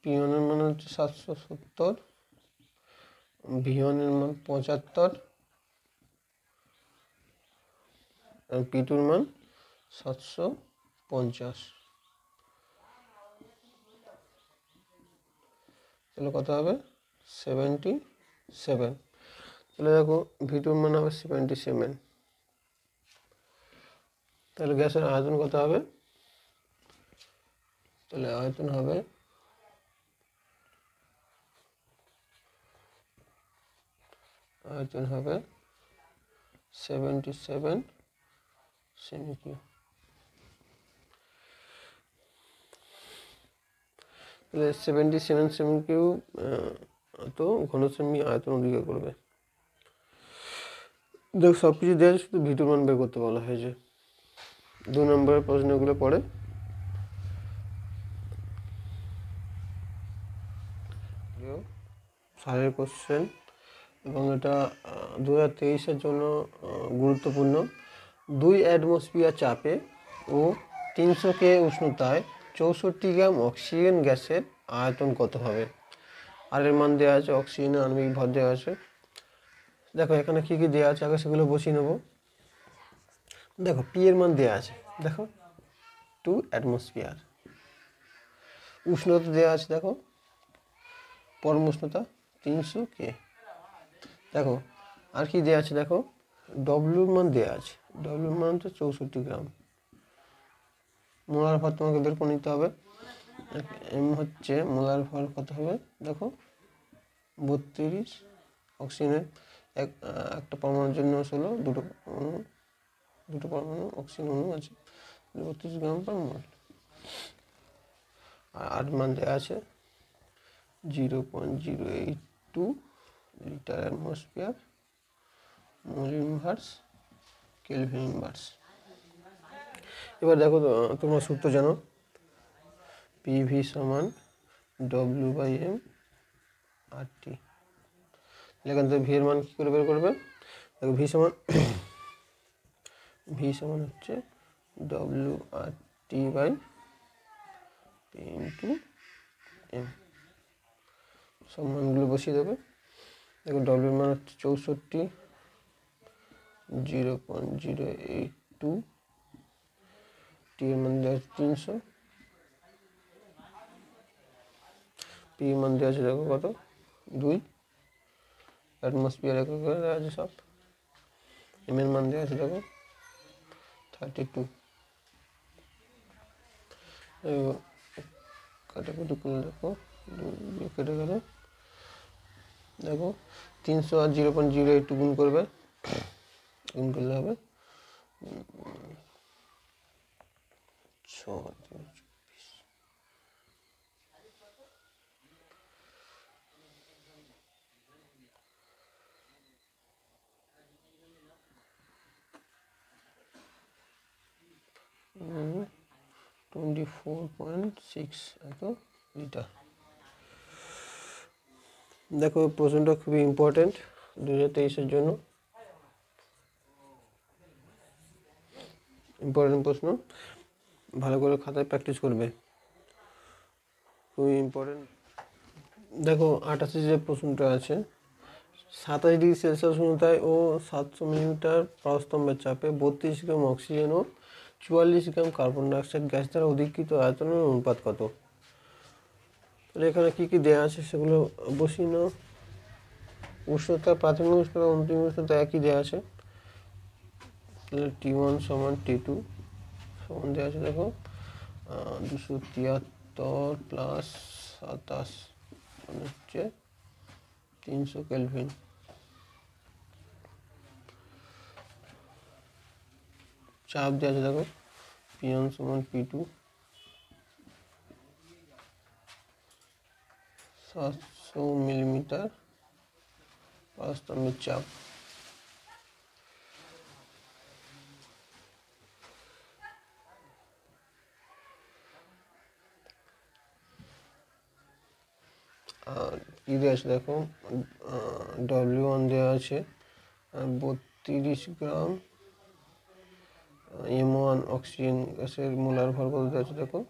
পি ওয়ানের মান হচ্ছে সাতশো সত্তর ভি ওয়ানের মান পঁচাত্তর, আর পি টুর মান সাতশো পঞ্চাশ। তাহলে কত হবে? সেভেন্টি সেভেন তাহলে দেখো ভি টুর মান হবে সেভেন্টি সেভেন তাহলে গ্যাসের আয়তন কত হবে? তাহলে আয়তন হবে আয়তন হবে সেভেন্টি সেভেন সেমি কিউ তাহলে সেভেন্টি সেভেন সেভেন কিউ তো ঘনসেমি আয়তন অধিকার করবে। দেখ সব কিছু দেওয়া শুধু ভিডিও মান বের করতে বলা হয়েছে। দু নম্বরের প্রশ্নগুলো পড়ে। সারের কোশ্চেন এবং এটা দু হাজার তেইশের জন্য গুরুত্বপূর্ণ। দুই অ্যাটমসফিয়ার চাপে ও তিনশো কে উষ্ণতায় চৌষট্টি গ্রাম অক্সিজেন গ্যাসের আয়তন কত হবে? আর এর মান দেওয়া আছে অক্সিজেনের আণবিক ভর দেওয়া আছে। দেখো, এখানে কী কী দেওয়া আছে? আগে সেগুলো বসিয়ে নেব। দেখো পি এর মান দেওয়া আছে। দেখো টু অ্যাটমসফিয়ার উষ্ণতা দেওয়া আছে, দেখো। পরম উষ্ণতা তিনশো কে দেখো, আর কি দেওয়া আছে? দেখো ডব্লিউর মান দেওয়া আছে। ডব্লিউর মান হচ্ছে চৌষট্টি গ্রাম। মোলার ভর তোমাকে বের করে নিতে হবে। এম হচ্ছে মোলার ভর কত হবে? দেখো, বত্রিশ অক্সিজেনের এক একটা পরমাণুর জন্য ষোলো, দুটো পরমাণু দুটো পরমাণু অক্সিজেন অণু আছে বত্রিশ গ্রাম পার মোল। আর আট মান দেওয়া আছে, zero point zero eight two litre atmosphere, mole inverse, kelvin inverse. এবার দেখো তোমরা সূত্র জানো? পিভি সমান W by M R T এখান থেকে ভি এর মান কী করে বের করবে? দেখো ভি সমান (coughs) ভি সমান হচ্ছে W R T by into M সব মানগুলো বসিয়ে দেবে। দেখো ডব্লিউর মান হচ্ছে চৌষট্টি zero point zero eight two T এর মান দেওয়া আছে তিনশো পি এর মান দেওয়া আছে দেখো কত দুই অ্যাটমসফিয়ার একক করে দেওয়া আছে সব এম এর মান দেওয়া আছে দেখো থার্টি টু কাটাকুটি করে দেখো দুই কেটে গেলে দেখো তিনশো আর জিরো পয়েন্ট জিরো এইট গুণ করবে গুণ করলে হবে ছ টোয়েন্টি ফোর পয়েন্ট সিক্স এত লিটার দেখো প্রশ্নটা খুবই ইম্পর্টেন্ট দু হাজার তেইশের জন্য। ইম্পর্টেন্ট প্রশ্ন। ভালো করে খাতায় প্র্যাকটিস করবে। খুবই ইম্পর্টেন্ট দেখো আটাশি যে প্রশ্নটা আছে, সাতাশ ডিগ্রি সেলসিয়াস উষ্ণতায় ও সাতশো মিলিমিটার পারস্তম্ভের চাপে বত্রিশ গ্রাম অক্সিজেন ও চুয়াল্লিশ গ্রাম কার্বন ডাইঅক্সাইড গ্যাস দ্বারা অধিকৃত আয়তনের অনুপাত কত? তাহলে এখানে কী কী দেওয়া আছে সেগুলো বসিয়ে নাও। উষ্ণতা, প্রাথমিক উষ্ণতা, অন্তিম উষ্ণতা একই দেওয়া আছে। তাহলে টি ওয়ান সমান টি টু সমান দেওয়া আছে, দেখো। দুশো তিয়াত্তর প্লাস সাতাশ মানে হচ্ছে তিনশো কেলভিন। চাপ দেওয়া আছে, দেখো। পি ওয়ান সমান পি টু। সাতশো মিলিমিটার। পারস্তম্ভের চাপ কী দেওয়া আছে দেখো ডব্লিউ ওয়ান দেওয়া আছে বত্রিশ গ্রাম এম ওয়ান অক্সিজেন গ্যাসের মোলার ভর কত দেওয়া আছে দেখো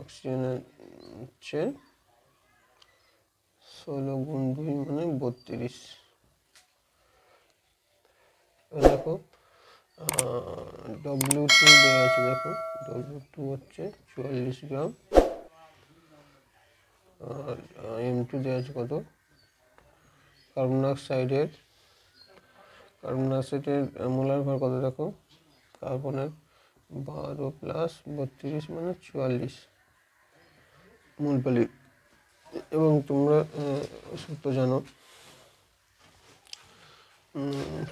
অক্সিজেনের হচ্ছে ষোলো গুণ দুই মানে বত্রিশ। দেখো ডব্লিউ টু দেওয়া আছে দেখো ডব্লিউ টু হচ্ছে চুয়াল্লিশ গ্রাম। আর এম টু দেওয়া আছে কত? কার্বন ডাইঅক্সাইডের কার্বন ডাইঅক্সাইডের মোলার ভর কত দেখো? কার্বনের বারো প্লাস বত্রিশ মানে চুয়াল্লিশ। মূলপালি এবং তোমরা সূত্র জানো।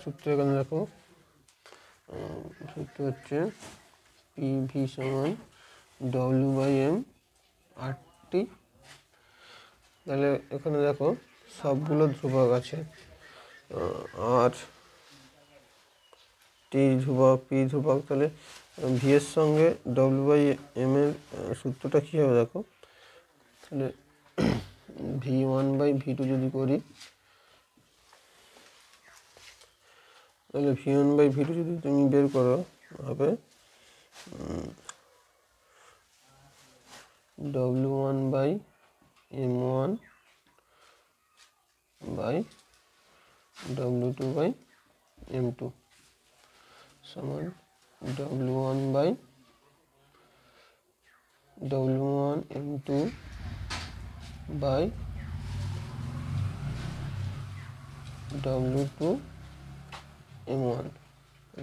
সূত্র এখানে দেখো। সূত্র হচ্ছে পি ভি সমান ডব্লিউ বাই এম আটটি তাহলে এখানে দেখো সবগুলো ধ্রুবক আছে। আর টি ধ্রুবক, পি ধ্রুবক, তাহলে ভি এর সঙ্গে ডব্লিউ বাই এম এর সূত্রটা কী হবে দেখো? তাহলে V one by V two যদি করি, তাহলে V one by V two যদি তুমি বের করো, হবে W one by M one by W two by M two সমান W one by W one M two by W two M one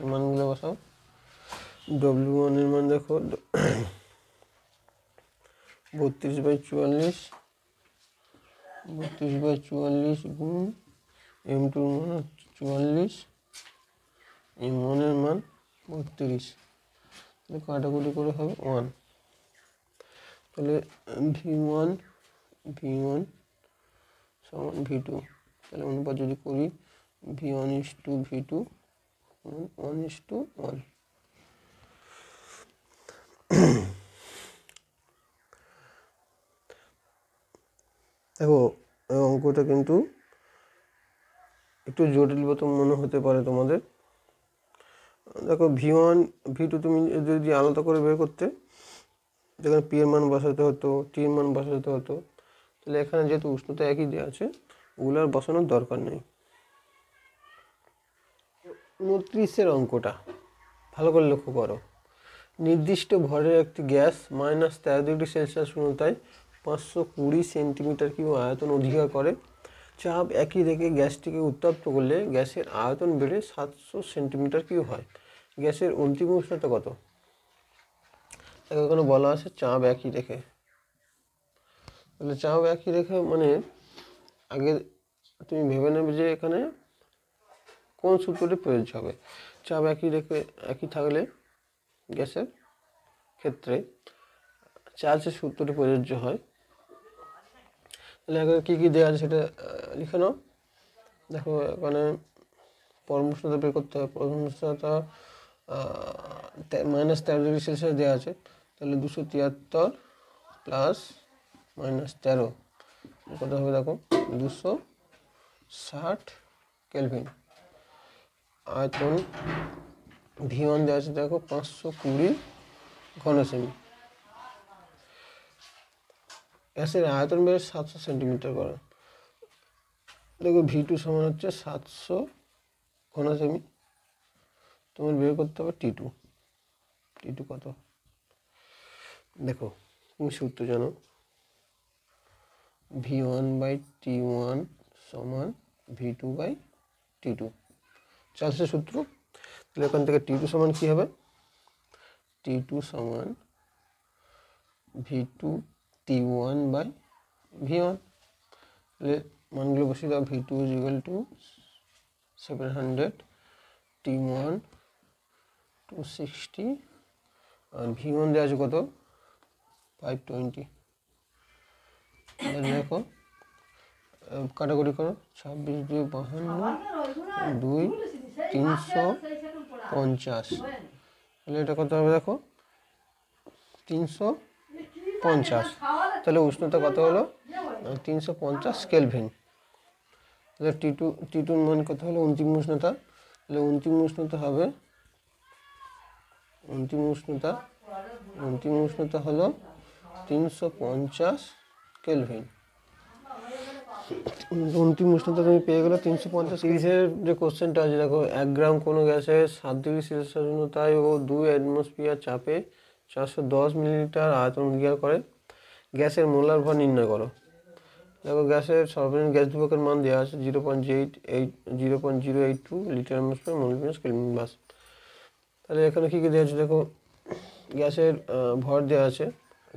মানগুলো বসাও। ডব্লিউ ওয়ানের মান দেখো, (coughs) বত্রিশ বাই চুয়াল্লিশ বত্রিশ বাই চুয়াল্লিশ গুণ এম টুর মান হচ্ছে চুয়াল্লিশ। এম ওয়ানের মান বত্রিশ। তাহলে কাটাকুটি করে হবে ওয়ান তাহলে ভি ওয়ান ভি ওয়ান সমান ভি টু। তাহলে অনুপাত যদি করি, V one is two V two one is two one দেখো অঙ্কটা কিন্তু একটু জটিল মতো মনে হতে পারে তোমাদের। দেখো ভি ওয়ান, ভি টু তুমি যদি আলাদা করে বের করতে, যেখানে পি এর মান বসাতে হতো, টি এর মান বসাতে হতো, তাহলে এখানে যেহেতু উষ্ণতা একই দেওয়া আছে, ওগুলো আর বসানোর দরকার নেই। উনত্রিশের অঙ্কটা, ভালো করে লক্ষ্য করো। নির্দিষ্ট ভরের একটি গ্যাস মাইনাস তেরো ডিগ্রি সেলসিয়াস উষ্ণতায় পাঁচশো কুড়ি সেন্টিমিটার কিউ আয়তন অধিকার করে? চাপ একই রেখে গ্যাসটিকে উত্তপ্ত করলে গ্যাসের আয়তন বেড়ে সাতশো সেন্টিমিটার কিউ হয়? গ্যাসের অন্তিম উষ্ণতা কত? এখানে বলা আছে চাপ একই রেখে। তাহলে চাপ একই রেখে মানে আগে তুমি ভেবে নেবে যে এখানে কোন সূত্রটি প্রযোজ্য হবে? চাপ একই রেখে একই থাকলে গ্যাসের ক্ষেত্রে চার্জের সূত্রটি প্রযোজ্য হয় তাহলে এখানে কী কী দেওয়া আছে সেটা লিখে নাও। দেখো, এখানে পরম উষ্ণতা বের করতে হবে। পরম মাইনাস তেরো ডিগ্রি সেলসিয়াস দেওয়া আছে। তাহলে দুশো তিয়াত্তর প্লাস মাইনাস তেরো। কত হবে দেখো? দুশো ষাট কেলভিন আয়তন ভি ওয়ান দেওয়া আছে দেখো, পাঁচশো কুড়ি ঘন সেমি গ্যাসের আয়তন বেড়ে সাতশো সেন্টিমিটার করে। দেখো ভি টু সমান হচ্ছে সাতশো ঘন সেমি তোমার বের করতে হবে টি টু টি টু কত? দেখো, তুমি সূত্র জানো। V one by T one সমান V two by T two চার্লসের সূত্র। তাহলে এখান থেকে টি টু সমান কী হবে? টি টু সমান V two T one by V one তাহলে মানগুলো বসিয়ে দাও V two is equal to seven hundred T one two sixty R V one দেওয়া আছে কত? ফাইভ টোয়েন্টি দেখো কাটাকুটি করো, ছাব্বিশ দুই বাহান্ন, দুই তিনশো পঞ্চাশ। তাহলে এটা কত হবে দেখো? তিনশো পঞ্চাশ। তাহলে উষ্ণতা কত হলো? তিনশো পঞ্চাশ কেলভিন। তাহলে টি টু টি টুর মান কত হলো? অন্তিম উষ্ণতা। তাহলে অন্তিম উষ্ণতা হবে, অন্তিম উষ্ণতা অন্তিম উষ্ণতা হলো তিনশো পঞ্চাশ কেলভিন। অন্তিম উষ্ণতা তুমি পেয়ে গেলে তিনশো পঞ্চাশ। তিরিশের যে কোশ্চেনটা আছে, দেখো, এক গ্রাম কোনো গ্যাসে সাত ডিগ্রি সেলসিয়াস উষ্ণতায় ও দুই অ্যাটমসফিয়ার চাপে চারশো দশ মিলিলিটার আয়তন বিক্রিয়া করে। গ্যাসের মোলার ভর নির্ণয় করো। দেখো গ্যাসের সর্বনিম্ন গ্যাস ধ্রুবকের মান দেওয়া আছে zero point eight eight zero point zero eight two litre MSP মোলিমিনাস কেলভিন বাস। তাহলে এখানে কী কী দেওয়া আছে দেখো? গ্যাসের ভর দেওয়া আছে।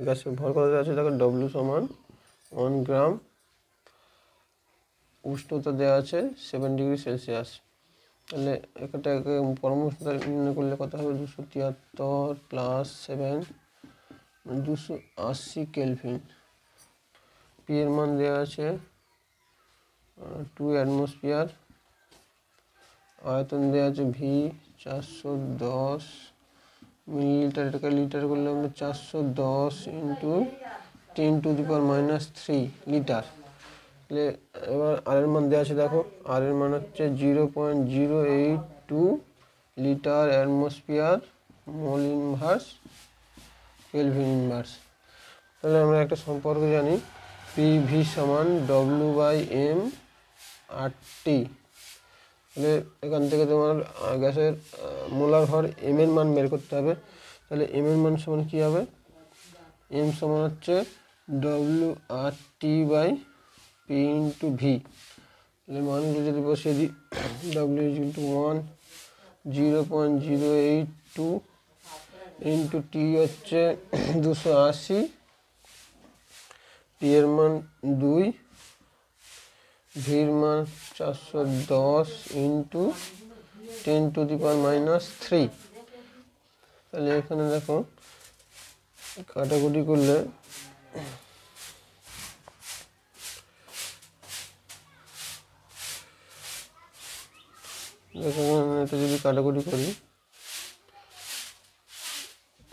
গ্যাসের ভর কত দেওয়া আছে? দেখো ডব্লিউ সমান ওয়ান গ্রাম উষ্ণতা দেওয়া আছে সেভেন ডিগ্রি সেলসিয়াস তাহলে এটাকে পরম উষ্ণতা নির্ণয় করলে কত হবে? দুশো তিয়াত্তর প্লাস সেভেন দুশো আশি কেলভিন পি এর মান দেওয়া আছে টু অ্যাটমসফিয়ার আয়তন দেওয়া আছে ভি চারশো দশ মিলিলিটার এটাকে লিটার করলে আমরা চারশো দশ into ten to the power minus three litre তাহলে এবার আর এর মান দেওয়া আছে, দেখো। আর এর মান হচ্ছে zero point zero eight two litre atmosphere mole inverse kelvin inverse তাহলে আমরা একটা সম্পর্ক জানি। পি ভি সমান W by M R T তাহলে এখান থেকে তোমার গ্যাসের মোলার ভর এম এর মান বের করতে হবে। তাহলে এম এর মান সমান কী হবে? এম সমান হচ্ছে W R T by into V তাহলে মানগুলো যদি বসিয়ে দিই W is into one zero point zero eight two into T হচ্ছে দুশো আশি। পি এর মান দুই ভির মান চারশো দশ into ten to the power minus three তাহলে এখানে দেখো, কাটাকুটি করলে এটা যদি কাটাকুটি করি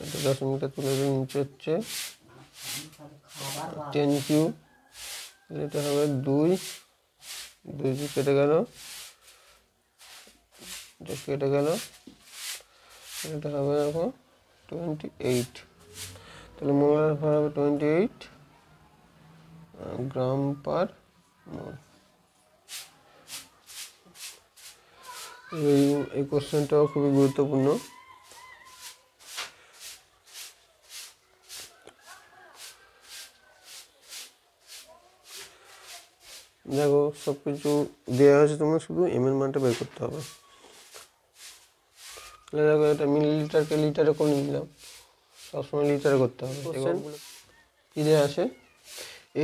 এটা দশমিকটা তুলে দিই, নিচে হচ্ছে টেন কিউ এটা হবে দুই দুই কেটে গেল এটা কেটে গেল, এটা হবে দেখো টোয়েন্টি এইট তাহলে মোলার হবে twenty eight gram per mole. এই এই কোশ্চেনটাও খুবই গুরুত্বপূর্ণ। দেখো সব কিছু দেওয়া হয়েছে তোমার শুধু এম এর মানটা বের করতে হবে। তাহলে দেখো এটা মিলিলিটারকে লিটারে করে নিলাম? সবসময় লিটারে করতে হবে। কী দেওয়া আছে?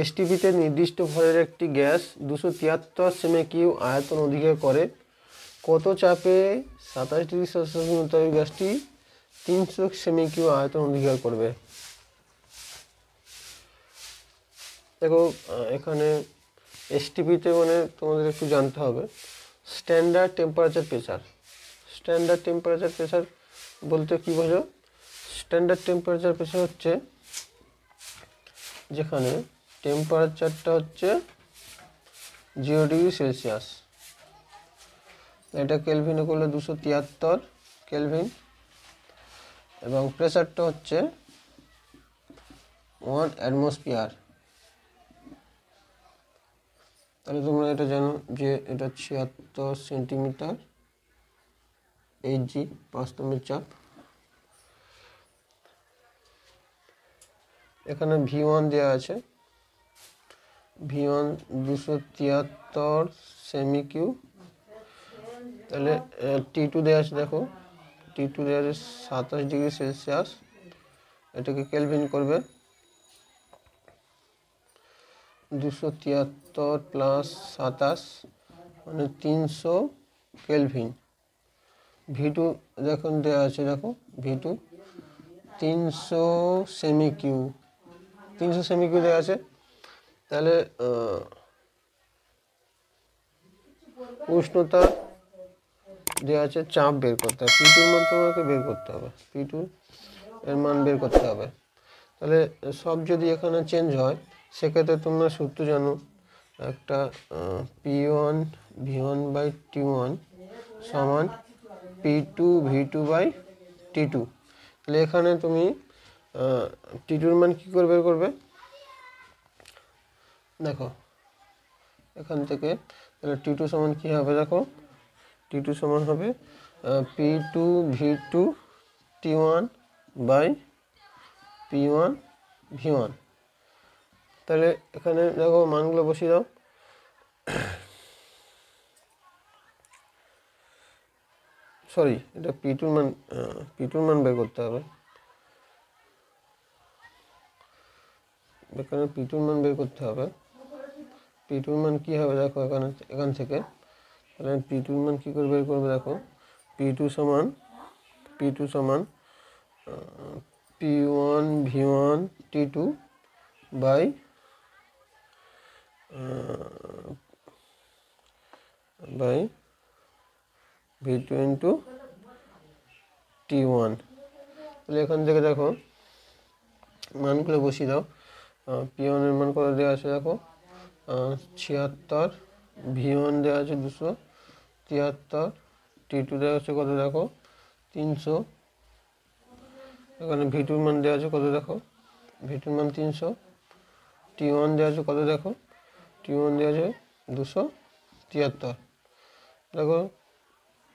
এসটিপিতে নির্দিষ্ট ভরের একটি গ্যাস দুশো তিয়াত্তর সেমে কিউ আয়তন অধিকার করে। কত চাপে সাতাশ ডিগ্রি সেলসিয়াস মোতাবেক গ্যাসটি তিনশো সেমি কিউ আয়তন অধিকার করবে। দেখো এখানে এসটিপিতে মানে তোমাদের একটু জানতে হবে। Standard temperature pressure standard temperature pressure বলতে কী বোঝো? স্ট্যান্ডার্ড টেম্পারেচার প্রেসার হচ্ছে যেখানে টেম্পারেচারটা হচ্ছে জিরো ডিগ্রি সেলসিয়াস এটা কেলভিনে করলে দুশো তিয়াত্তর কেলভিন এবং প্রেসারটা হচ্ছে ওয়ান অ্যাটমসফিয়ার তাহলে তোমরা এটা জানো যে এটা ছিয়াত্তর সেন্টিমিটার এইচ জি বাস্তবের চাপ এখানে ভি ওয়ান দেওয়া আছে। ভি ওয়ান দুশো তিয়াত্তর সেমি কিউ তাহলে টি টু দেওয়া আছে, দেখো। টি টু দেওয়া আছে সাতাশ ডিগ্রি সেলসিয়াস। এটাকে কেলভিন করবে। দুশো তিয়াত্তর প্লাস সাতাশ মানে তিনশো কেলভিন ভি টু দেখুন দেওয়া আছে, দেখো ভি টু তিনশো সেমি কিউ তিনশো সেমি কিউ দেওয়া আছে। তাহলে উষ্ণতা দেওয়া আছে, চাপ বের করতে হবে। পি টুর মান তোমাকে বের করতে হবে। পি টু এর মান বের করতে হবে। তাহলে সব যদি এখানে চেঞ্জ হয়, সেক্ষেত্রে তোমরা সূত্র জানো, একটা P one V one by T one সমান P two V two by T two তাহলে এখানে তুমি টি টুর মান কী করে বের করবে? দেখো, এখান থেকে, তাহলে টি টু সমান কী হবে? দেখো টি টু সমান হবে P two V two T one by P one V one তাহলে এখানে দেখো মানগুলো বসিয়ে দাও। সরি এটা পি টুর মান পি টুর মান বের করতে হবে। এখানে পি টুর মান বের করতে হবে। পি টুর মান কী হবে দেখো এখানে, এখান থেকে। তাহলে পি টুর মান কী করে বের করবে দেখো? পি টু সমান পি টু সমান P one V one T two by by V two into T one তাহলে এখান থেকে দেখো, মানগুলো বসিয়ে দাও। পি ওয়ানের মান কত দেওয়া আছে দেখো? ছিয়াত্তর ভি ওয়ান দেওয়া আছে দুশো। তিয়াত্তর টি টু দেওয়া আছে কত দেখো? তিনশো। এখানে ভি মান দেওয়া আছে কত দেখো? ভি টুর মান তিনশো। টি ওয়ান দেওয়া আছে কত দেখো? টি ওয়ান দেওয়া আছে দুশো তিয়াত্তর। দেখো,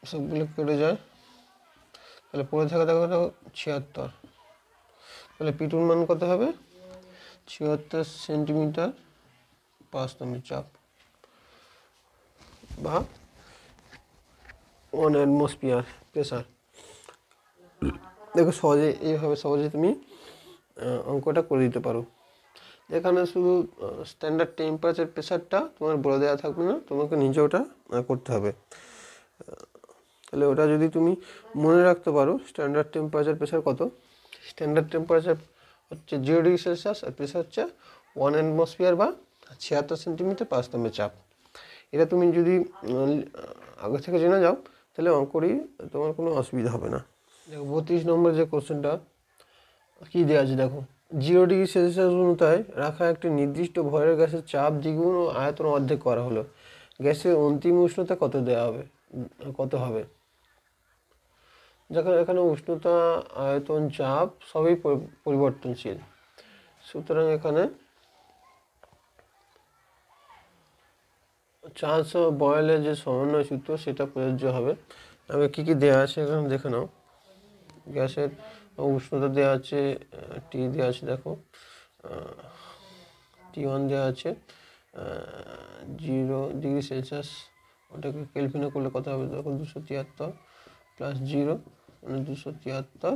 সবগুলো কেটে যায়। তাহলে পড়ে থাকা দেখো দেখো ছিয়াত্তর। তাহলে পিটুর মান কত হবে? ছিয়াত্তর সেন্টিমিটার বাস্তবের চাপ। বা ওয়ান অ্যাটমসফিয়ার প্রেসার দেখো সহজে, এইভাবে সহজে তুমি অঙ্কটা করে দিতে পারো। এখানে শুধু স্ট্যান্ডার্ড টেম্পারেচার প্রেশারটা তোমার বলে দেওয়া থাকবে না, তোমাকে নিজে ওটা করতে হবে। তাহলে ওটা যদি তুমি মনে রাখতে পারো স্ট্যান্ডার্ড টেম্পারেচার প্রেশার কত? স্ট্যান্ডার্ড টেম্পারেচার হচ্ছে জিরো ডিগ্রি সেলসিয়াস আর প্রেশার হচ্ছে ওয়ান অ্যাটমসফিয়ার বা ছিয়াত্তর সেন্টিমিটার পাঁচতমের চাপ। এটা তুমি যদি আগে থেকে জেনে যাও তাহলে অঙ্করই তোমার কোনো অসুবিধা হবে না। দেখো, বত্রিশ নম্বর যে কোশ্চেনটা কি দেওয়া আছে দেখো? জিরো ডিগ্রি সেলসিয়াস অনুতায় রাখা একটি নির্দিষ্ট ভরের গ্যাসের চাপ দ্বিগুণ ও আয়তন অর্ধেক করা হলো। গ্যাসের অন্তিম উষ্ণতা কত দেওয়া হবে? কত হবে? যখন এখানে উষ্ণতা, আয়তন, চাপ সবই পরিবর্তনশীল। সুতরাং এখানে ও বয়েলের যে সমন্বয় সূত্র সেটা প্রযোজ্য হবে। তবে কী কী দেওয়া আছে এখানে দেখে নাও। গ্যাসের উষ্ণতা দেওয়া আছে টি দেওয়া আছে দেখো। টি ওয়ান দেওয়া আছে জিরো ডিগ্রি সেলসিয়াস। ওটাকে কেলভিনে করলে কত হবে? দেখো দুশো তিয়াত্তর প্লাস জিরো মানে দুশো তিয়াত্তর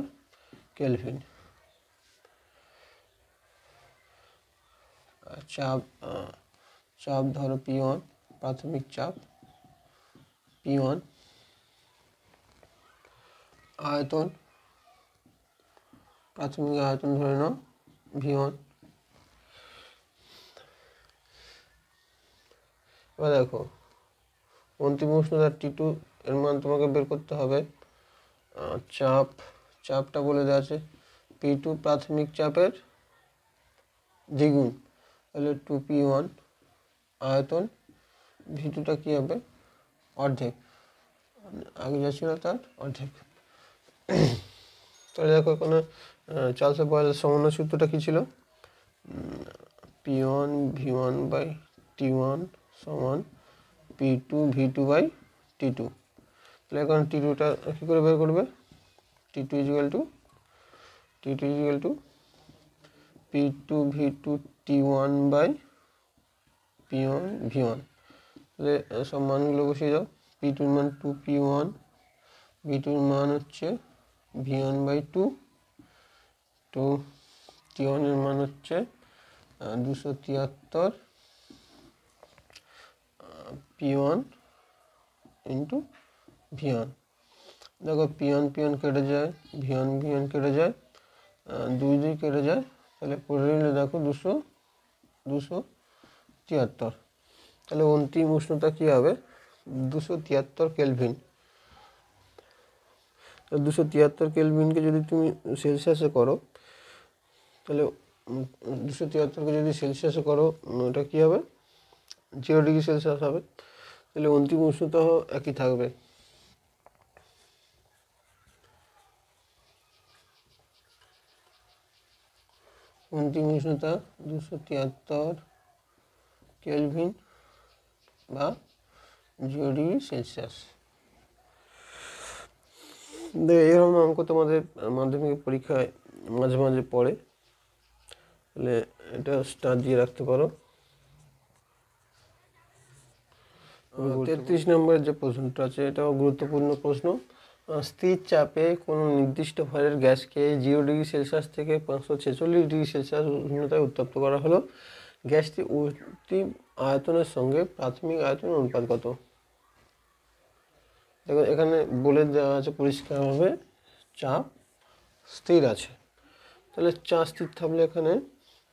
কেলভিন। আহ, চাপ চাপ ধরো পি ওয়ান। প্রাথমিক চাপ, পি ওয়ান, আয়তন, প্রাথমিক আয়তন ধরে নাও, ভি ওয়ান। এবার দেখো, অন্তিম উষ্ণতা টি টু এর মান তোমাকে বের করতে হবে। চাপ, চাপটা বলে দেওয়া আছে, পি টু প্রাথমিক চাপের দ্বিগুণ, তাহলে টু পি ওয়ান, আয়তন ভি টুটা কী হবে? অর্ধেক। আগে যা ছিল তার অর্ধেক। তাহলে দেখো এখানে চার্লস বয়েলের সমন্বয় সূত্রটা কী ছিল? P one V one by T one সমান P two V two by T two তাহলে এখন টি টুটা কী করে বের করবে? T two is equal to T two is equal to P two V two T one by P one V one তাহলে আহ, সব মানগুলো বসিয়ে দাও। পি টুর মান টু পি ওয়ান ভি টুর মান হচ্ছে V one by two two T ওয়ানের মান হচ্ছে দুশো তিয়াত্তর। P one into V one দেখো পি ওয়ান পি ওয়ান কেটে যায় ভি ওয়ান ভি ওয়ান কেটে যায় আহ, দুই দুই কেটে যায়। তাহলে পড়ে নিলে দেখো দুশো দুশো তিয়াত্তর। তাহলে অন্তিম উষ্ণতা কী হবে? দুশো তিয়াত্তর কেলভিন। দুশো তিয়াত্তর কেলভিনকে যদি তুমি সেলসিয়াসে করো, তাহলে দুশো তিয়াত্তরকে যদি সেলসিয়াসে করো ওটা কী হবে? জিরো ডিগ্রি সেলসিয়াস হবে। তাহলে অন্তিম উষ্ণতাও একই থাকবে। অন্তিম উষ্ণতা দুশো তিয়াত্তর কেলভিন। বা জিরো ডিগ্রি সেলসিয়াস এরকম অঙ্ক তোমাদের মাধ্যমিক পরীক্ষায় মাঝে মাঝে পড়ে। তাহলে এটা স্টার দিয়ে রাখতে পারো। তেত্রিশ নম্বরের যে প্রশ্নটা আছে এটাও গুরুত্বপূর্ণ প্রশ্ন। স্থির চাপে কোনো নির্দিষ্ট ভরের গ্যাসকে জিরো ডিগ্রি সেলসিয়াস থেকে পাঁচশো ছেচল্লিশ ডিগ্রি সেলসিয়াস উষ্ণতায় উত্তপ্ত করা হলো। গ্যাসটি অন্তিম আয়তনের সঙ্গে প্রাথমিক আয়তনের অনুপাত কত? দেখো এখানে বলে দেওয়া আছে পরিষ্কারভাবে, চাপ স্থির আছে। তাহলে চা স্থির থাকলে এখানে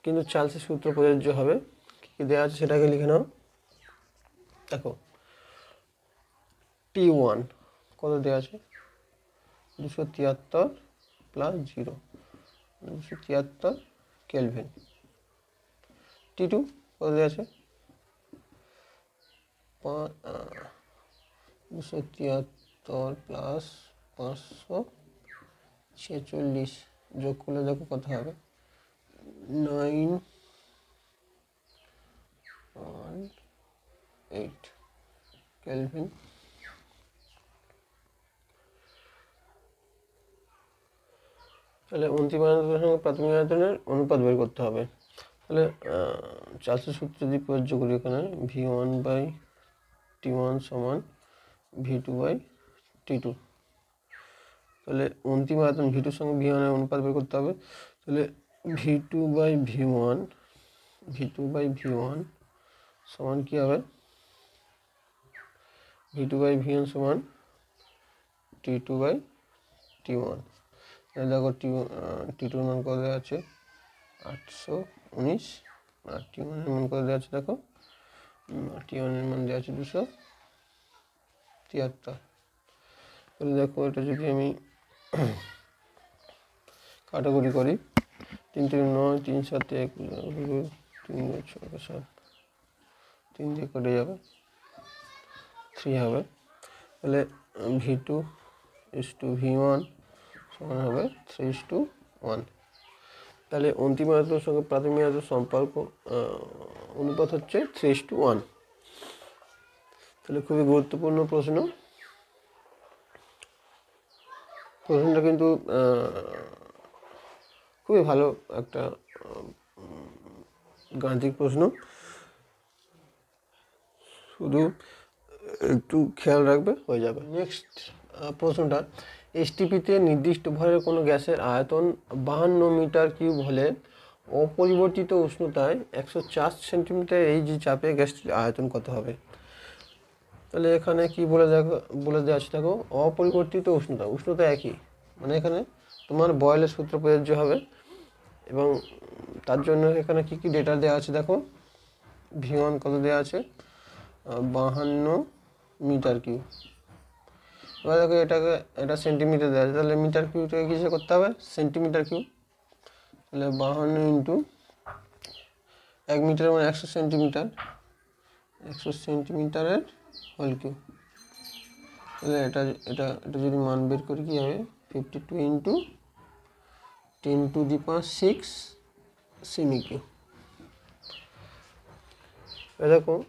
কিন্তু চার্লসের সূত্র প্রযোজ্য হবে। কী কী দেওয়া আছে সেটাকে লিখে নাও। দেখো, টি ওয়ান, কত দেওয়া আছে? দুশো তিয়াত্তর প্লাস জিরো, দুশো তিয়াত্তর কেলভিন। টি টু কত আছে দুশো তিয়াত্তর প্লাস পাঁচশো ছেচল্লিশ যোগ করলে দেখো কত হবে? নাইন, ওয়ান, এইট কেলভিন তাহলে অন্তিম আয়তনের সঙ্গে প্রাথমিক আয়তনের অনুপাত বের করতে হবে। তাহলে চার্লসের সূত্র যদি প্রযোজ্য করি এখানে V one by T one সমান V two by T two তাহলে অন্তিম আয়তন ভি টুর সঙ্গে ভি ওয়ানের অনুপাত বের করতে হবে। তাহলে V two by V one V two by V one সমান কী হবে? V two by V one সমান T two by T one দেখো টি টি টুর মান কত আছে? আটশো উনিশ আর টি ওয়ানের মান কত দেওয়া আছে, দেখো। টি ওয়ানের মান দেওয়া আছে দুশো তিয়াত্তর। তাহলে দেখো, এটা যদি আমি (coughs) কাটাকুটি করি তিন তিন নয়, তিন সাতে এক, তিন দুই, ছয়, সাত, তিন দিয়ে কেটে যাবে থ্রি হবে। তাহলে V two is two V one সমান হবে থ্রি ইস টু ওয়ান তাহলে অন্তিম আয়তনের সঙ্গে প্রাথমিক আয়তের সম্পর্ক অনুপাত হচ্ছে থ্রি টু ওয়ান। তাহলে খুবই গুরুত্বপূর্ণ প্রশ্ন। প্রশ্নটা কিন্তু খুবই ভালো একটা গাণিতিক প্রশ্ন। শুধু একটু খেয়াল রাখবে, হয়ে যাবে। নেক্সট প্রশ্নটা এসটিপিতে নির্দিষ্ট ভরের কোনো গ্যাসের আয়তন বাহান্ন মিটার কিউব হলে অপরিবর্তিত উষ্ণতায় একশো চার সেন্টিমিটার এই যে চাপে গ্যাসটির আয়তন কত হবে? তাহলে এখানে কি বলে দেখো, বলে দেওয়া আছে দেখো, অপরিবর্তিত উষ্ণতা উষ্ণতা একই। মানে এখানে তোমার বয়েলের সূত্র প্রযোজ্য হবে এবং তার জন্য এখানে কি কি ডেটা দেওয়া আছে দেখো? ভিওয়ান কত দেওয়া আছে? বাহান্ন মিটার কিউ এবার দেখো এটাকে, এটা সেন্টিমিটার দেওয়া আছে। তাহলে মিটার কিউটাকে কিসে করতে হবে? সেন্টিমিটার কিউ তাহলে বাহান্ন ইন্টু এক মিটার মানে একশো সেন্টিমিটার একশো সেন্টিমিটারের হোল কিউ তাহলে এটা এটা এটা যদি মান বের করি কী হবে? Fifty two into ten to the পাঁচ সিক্স সেমি কিউ এরকম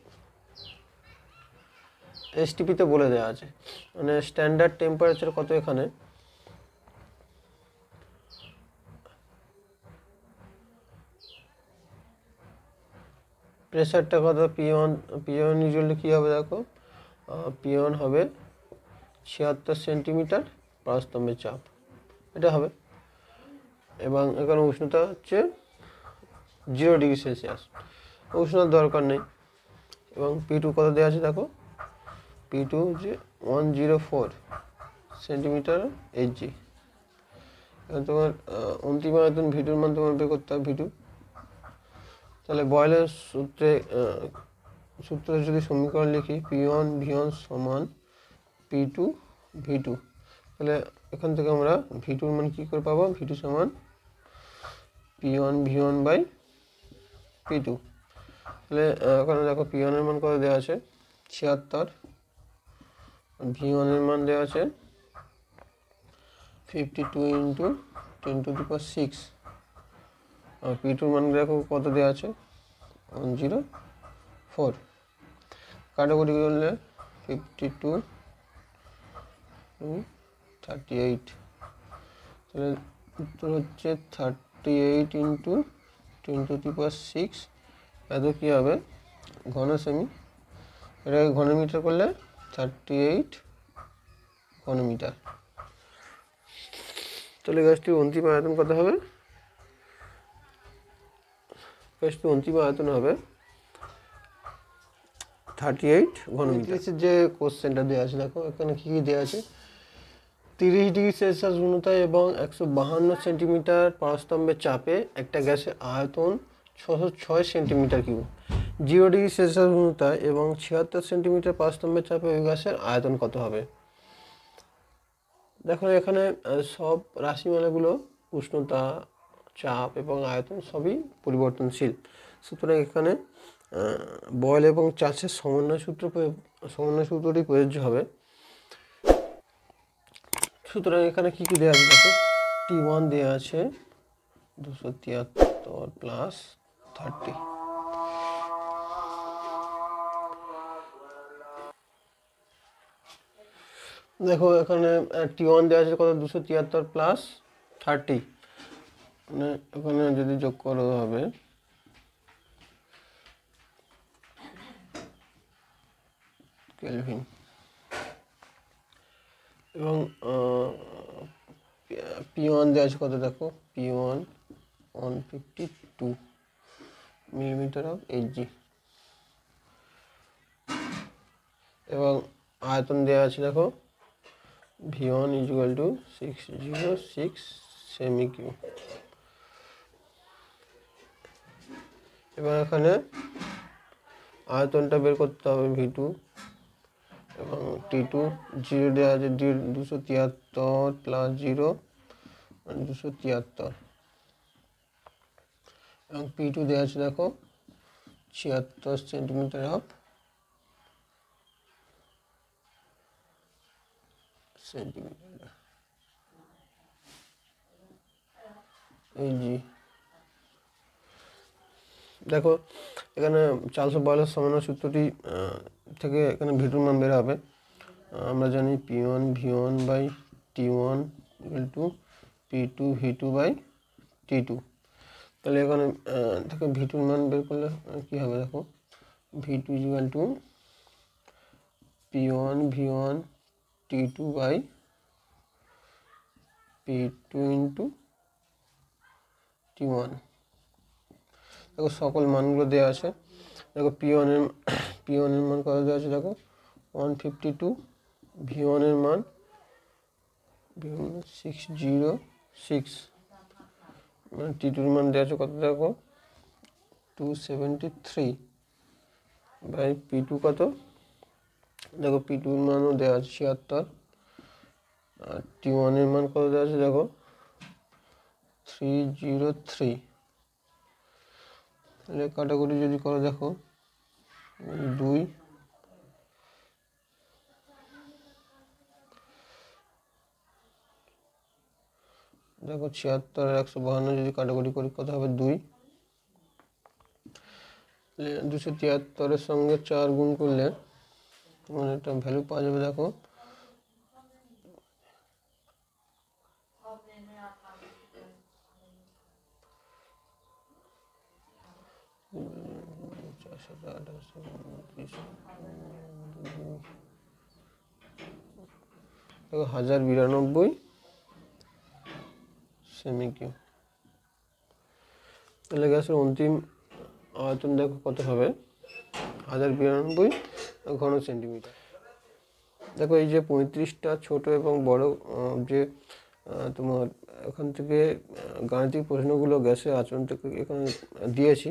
এসটিপিতে বলে দেওয়া আছে। মানে স্ট্যান্ডার্ড টেম্পারেচার কত এখানে? প্রেশারটা কত? P one P one usually কী হবে দেখো? পি ওয়ান হবে ছিয়াত্তর সেন্টিমিটার পারস্তম্ভের চাপ। এটা হবে। এবং এখানে উষ্ণতা হচ্ছে জিরো ডিগ্রি সেলসিয়াস উষ্ণতার দরকার নেই। এবং পি টু কত দেওয়া আছে দেখো? পি টু হচ্ছে one zero four centimetre H G এবার তোমার অন্তিম আয়তন ভিটুর মান তোমার বের করতে হবে ভিটু তাহলে বয়েলের সূত্রে সূত্রে যদি সমীকরণ লিখি পি ওয়ান ভি ওয়ান সমান পি টু ভি টু তাহলে এখান থেকে আমরা ভি টুর মান কী করে পাবো? ভি টু সমান P one V one by P two তাহলে ওখানে দেখো পি ওয়ানের মান কত দেওয়া আছে? ছিয়াত্তর। ভি ওয়ানের মান দেওয়া আছে fifty two into ten to the power six R P টুর মান দেখো কত দেওয়া আছে? ওয়ান জিরো ফোর কাটাকুটি করলে ফিফটি টু থার্টি এইট তাহলে উত্তর হচ্ছে thirty eight into ten to the power six এত কী হবে? ঘন সেমি এটাকে ঘনমিটার করলে থার্টি এইট ঘনমিটার। তাহলে গ্যাসটির অন্তিম আয়তন কত হবে? গ্যাসটির অন্তিম আয়তন হবে থার্টি এইট ঘনমিটার যে কোশ্চেনটা দেওয়া আছে। দেখো, এখানে কী কী দেওয়া আছে? তিরিশ ডিগ্রি সেলসিয়াস উষ্ণতায় এবং একশো বাহান্ন সেন্টিমিটার পারস্তম্ভের চাপে একটা গ্যাসের আয়তন ছশো ছয় centimetre cu zero degree Celsius উষ্ণতায় এবং ছিয়াত্তর সেন্টিমিটার পারস্তম্ভের চাপে ওই গ্যাসের আয়তন কত হবে? দেখো, এখানে সব রাশিমালাগুলো উষ্ণতা, চাপ এবং আয়তন সবই পরিবর্তনশীল। সুতরাং এখানে বয়েল এবং চাষের সমন্বয় সূত্র সমন্বয় সূত্রটি প্রযোজ্য হবে। সুতরাং এখানে কী কী দেওয়া আছে? টি ওয়ান দেওয়া আছে, দুশো তিয়াত্তর প্লাস থার্টি দেখো, এখানে টি ওয়ান দেওয়া আছে কত? দুশো তিয়াত্তর প্লাস থার্টি মানে এখানে যদি যোগ করা হবে। এবং পি ওয়ান দেওয়া আছে কত দেখো? P one one fifty two millimetre of H G এবং আয়তন দেওয়া আছে দেখো V one equal to six zero six cm cu এবার এখানে আয়তনটা বের করতে হবে ভি টু এবং টি টু জিরো দেওয়া আছে দুশো তিয়াত্তর প্লাস জিরো মানে দুশো তিয়াত্তর। এবং পি টু দেওয়া আছে দেখো ছিয়াত্তর সেন্টিমিটার অফ এই জি দেখো, এখানে চারশো বয়লের সমান্য সূত্রটি থেকে এখানে ভিটুর মান বের হবে। আমরা জানি P one V one by T one equal to P two V two by T two তাহলে এখানে থেকে ভি টুর মান বের করলে কী হবে দেখো? V two equal to P one V one T two by P two into T one দেখো সকল মানগুলো দেওয়া আছে। দেখো পি ওয়ানের পি ওয়ানের মান কত দেওয়া আছে দেখো? ওয়ান ফিফটি টু ভি ওয়ানের মান V one six zero six মানে টি টুর মান দেওয়া আছে কত দেখো? Two seventy three by P two কত? দেখো পি টুর মানও দেওয়া আছে ছিয়াত্তর। আর টি ওয়ানের মান কত দেওয়া আছে দেখো? থ্রি জিরো থ্রি তাহলে কাটাকুটি যদি করো দেখো দুই। দেখো ছিয়াত্তর আর একশো বাহান্ন যদি কাটাকুটি করি, কত হবে? দুই। দুশো তিয়াত্তরের সঙ্গে চার গুণ করলে তোমার একটা ভ্যালু পাওয়া যাবে, দেখো। দেখো, হাজার বিরানব্বই সেমি তাহলে গ্যাসের অন্তিম আয়তন দেখো কত হবে? হাজার বিরানব্বই ঘন সেন্টিমিটার দেখো, এই যে পঁয়ত্রিশটা ছোট এবং বড় যে তোমার এখান থেকে গাণিতিক প্রশ্নগুলো গ্যাসের আচরণ থেকে এখানে দিয়েছি।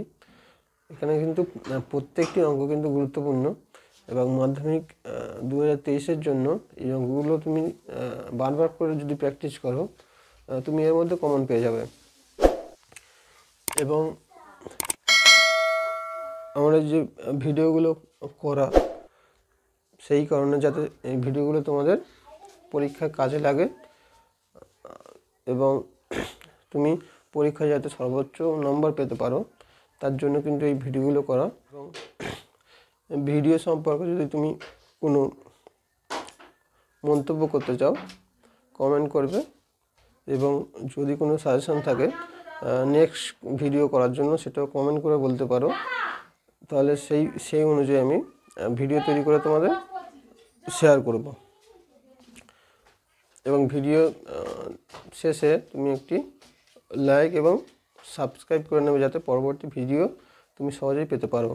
এখানে কিন্তু প্রত্যেকটি অঙ্ক কিন্তু গুরুত্বপূর্ণ এবং মাধ্যমিক দু হাজার জন্য এই অঙ্কগুলো তুমি বারবার করে যদি প্র্যাকটিস করো তুমি এর মধ্যে কমন পেয়ে যাবে। এবং আমরা যে ভিডিওগুলো করা সেই কারণে যাতে এই ভিডিওগুলো তোমাদের পরীক্ষায় কাজে লাগে। এবং তুমি পরীক্ষায় যাতে সর্বোচ্চ নম্বর পেতে পারো, তার জন্য কিন্তু এই ভিডিওগুলো করা। এবং ভিডিও সম্পর্কে যদি তুমি কোনো মন্তব্য করতে চাও কমেন্ট করবে। এবং যদি কোনো সাজেশন থাকে নেক্সট ভিডিও করার জন্য সেটাও কমেন্ট করে বলতে পারো। তাহলে সেই সেই অনুযায়ী আমি ভিডিও তৈরি করে তোমাদের শেয়ার করব। এবং ভিডিও শেষে তুমি একটি লাইক এবং সাবস্ক্রাইব করে নেবে যাতে পরবর্তী ভিডিও তুমি সহজেই পেতে পারো।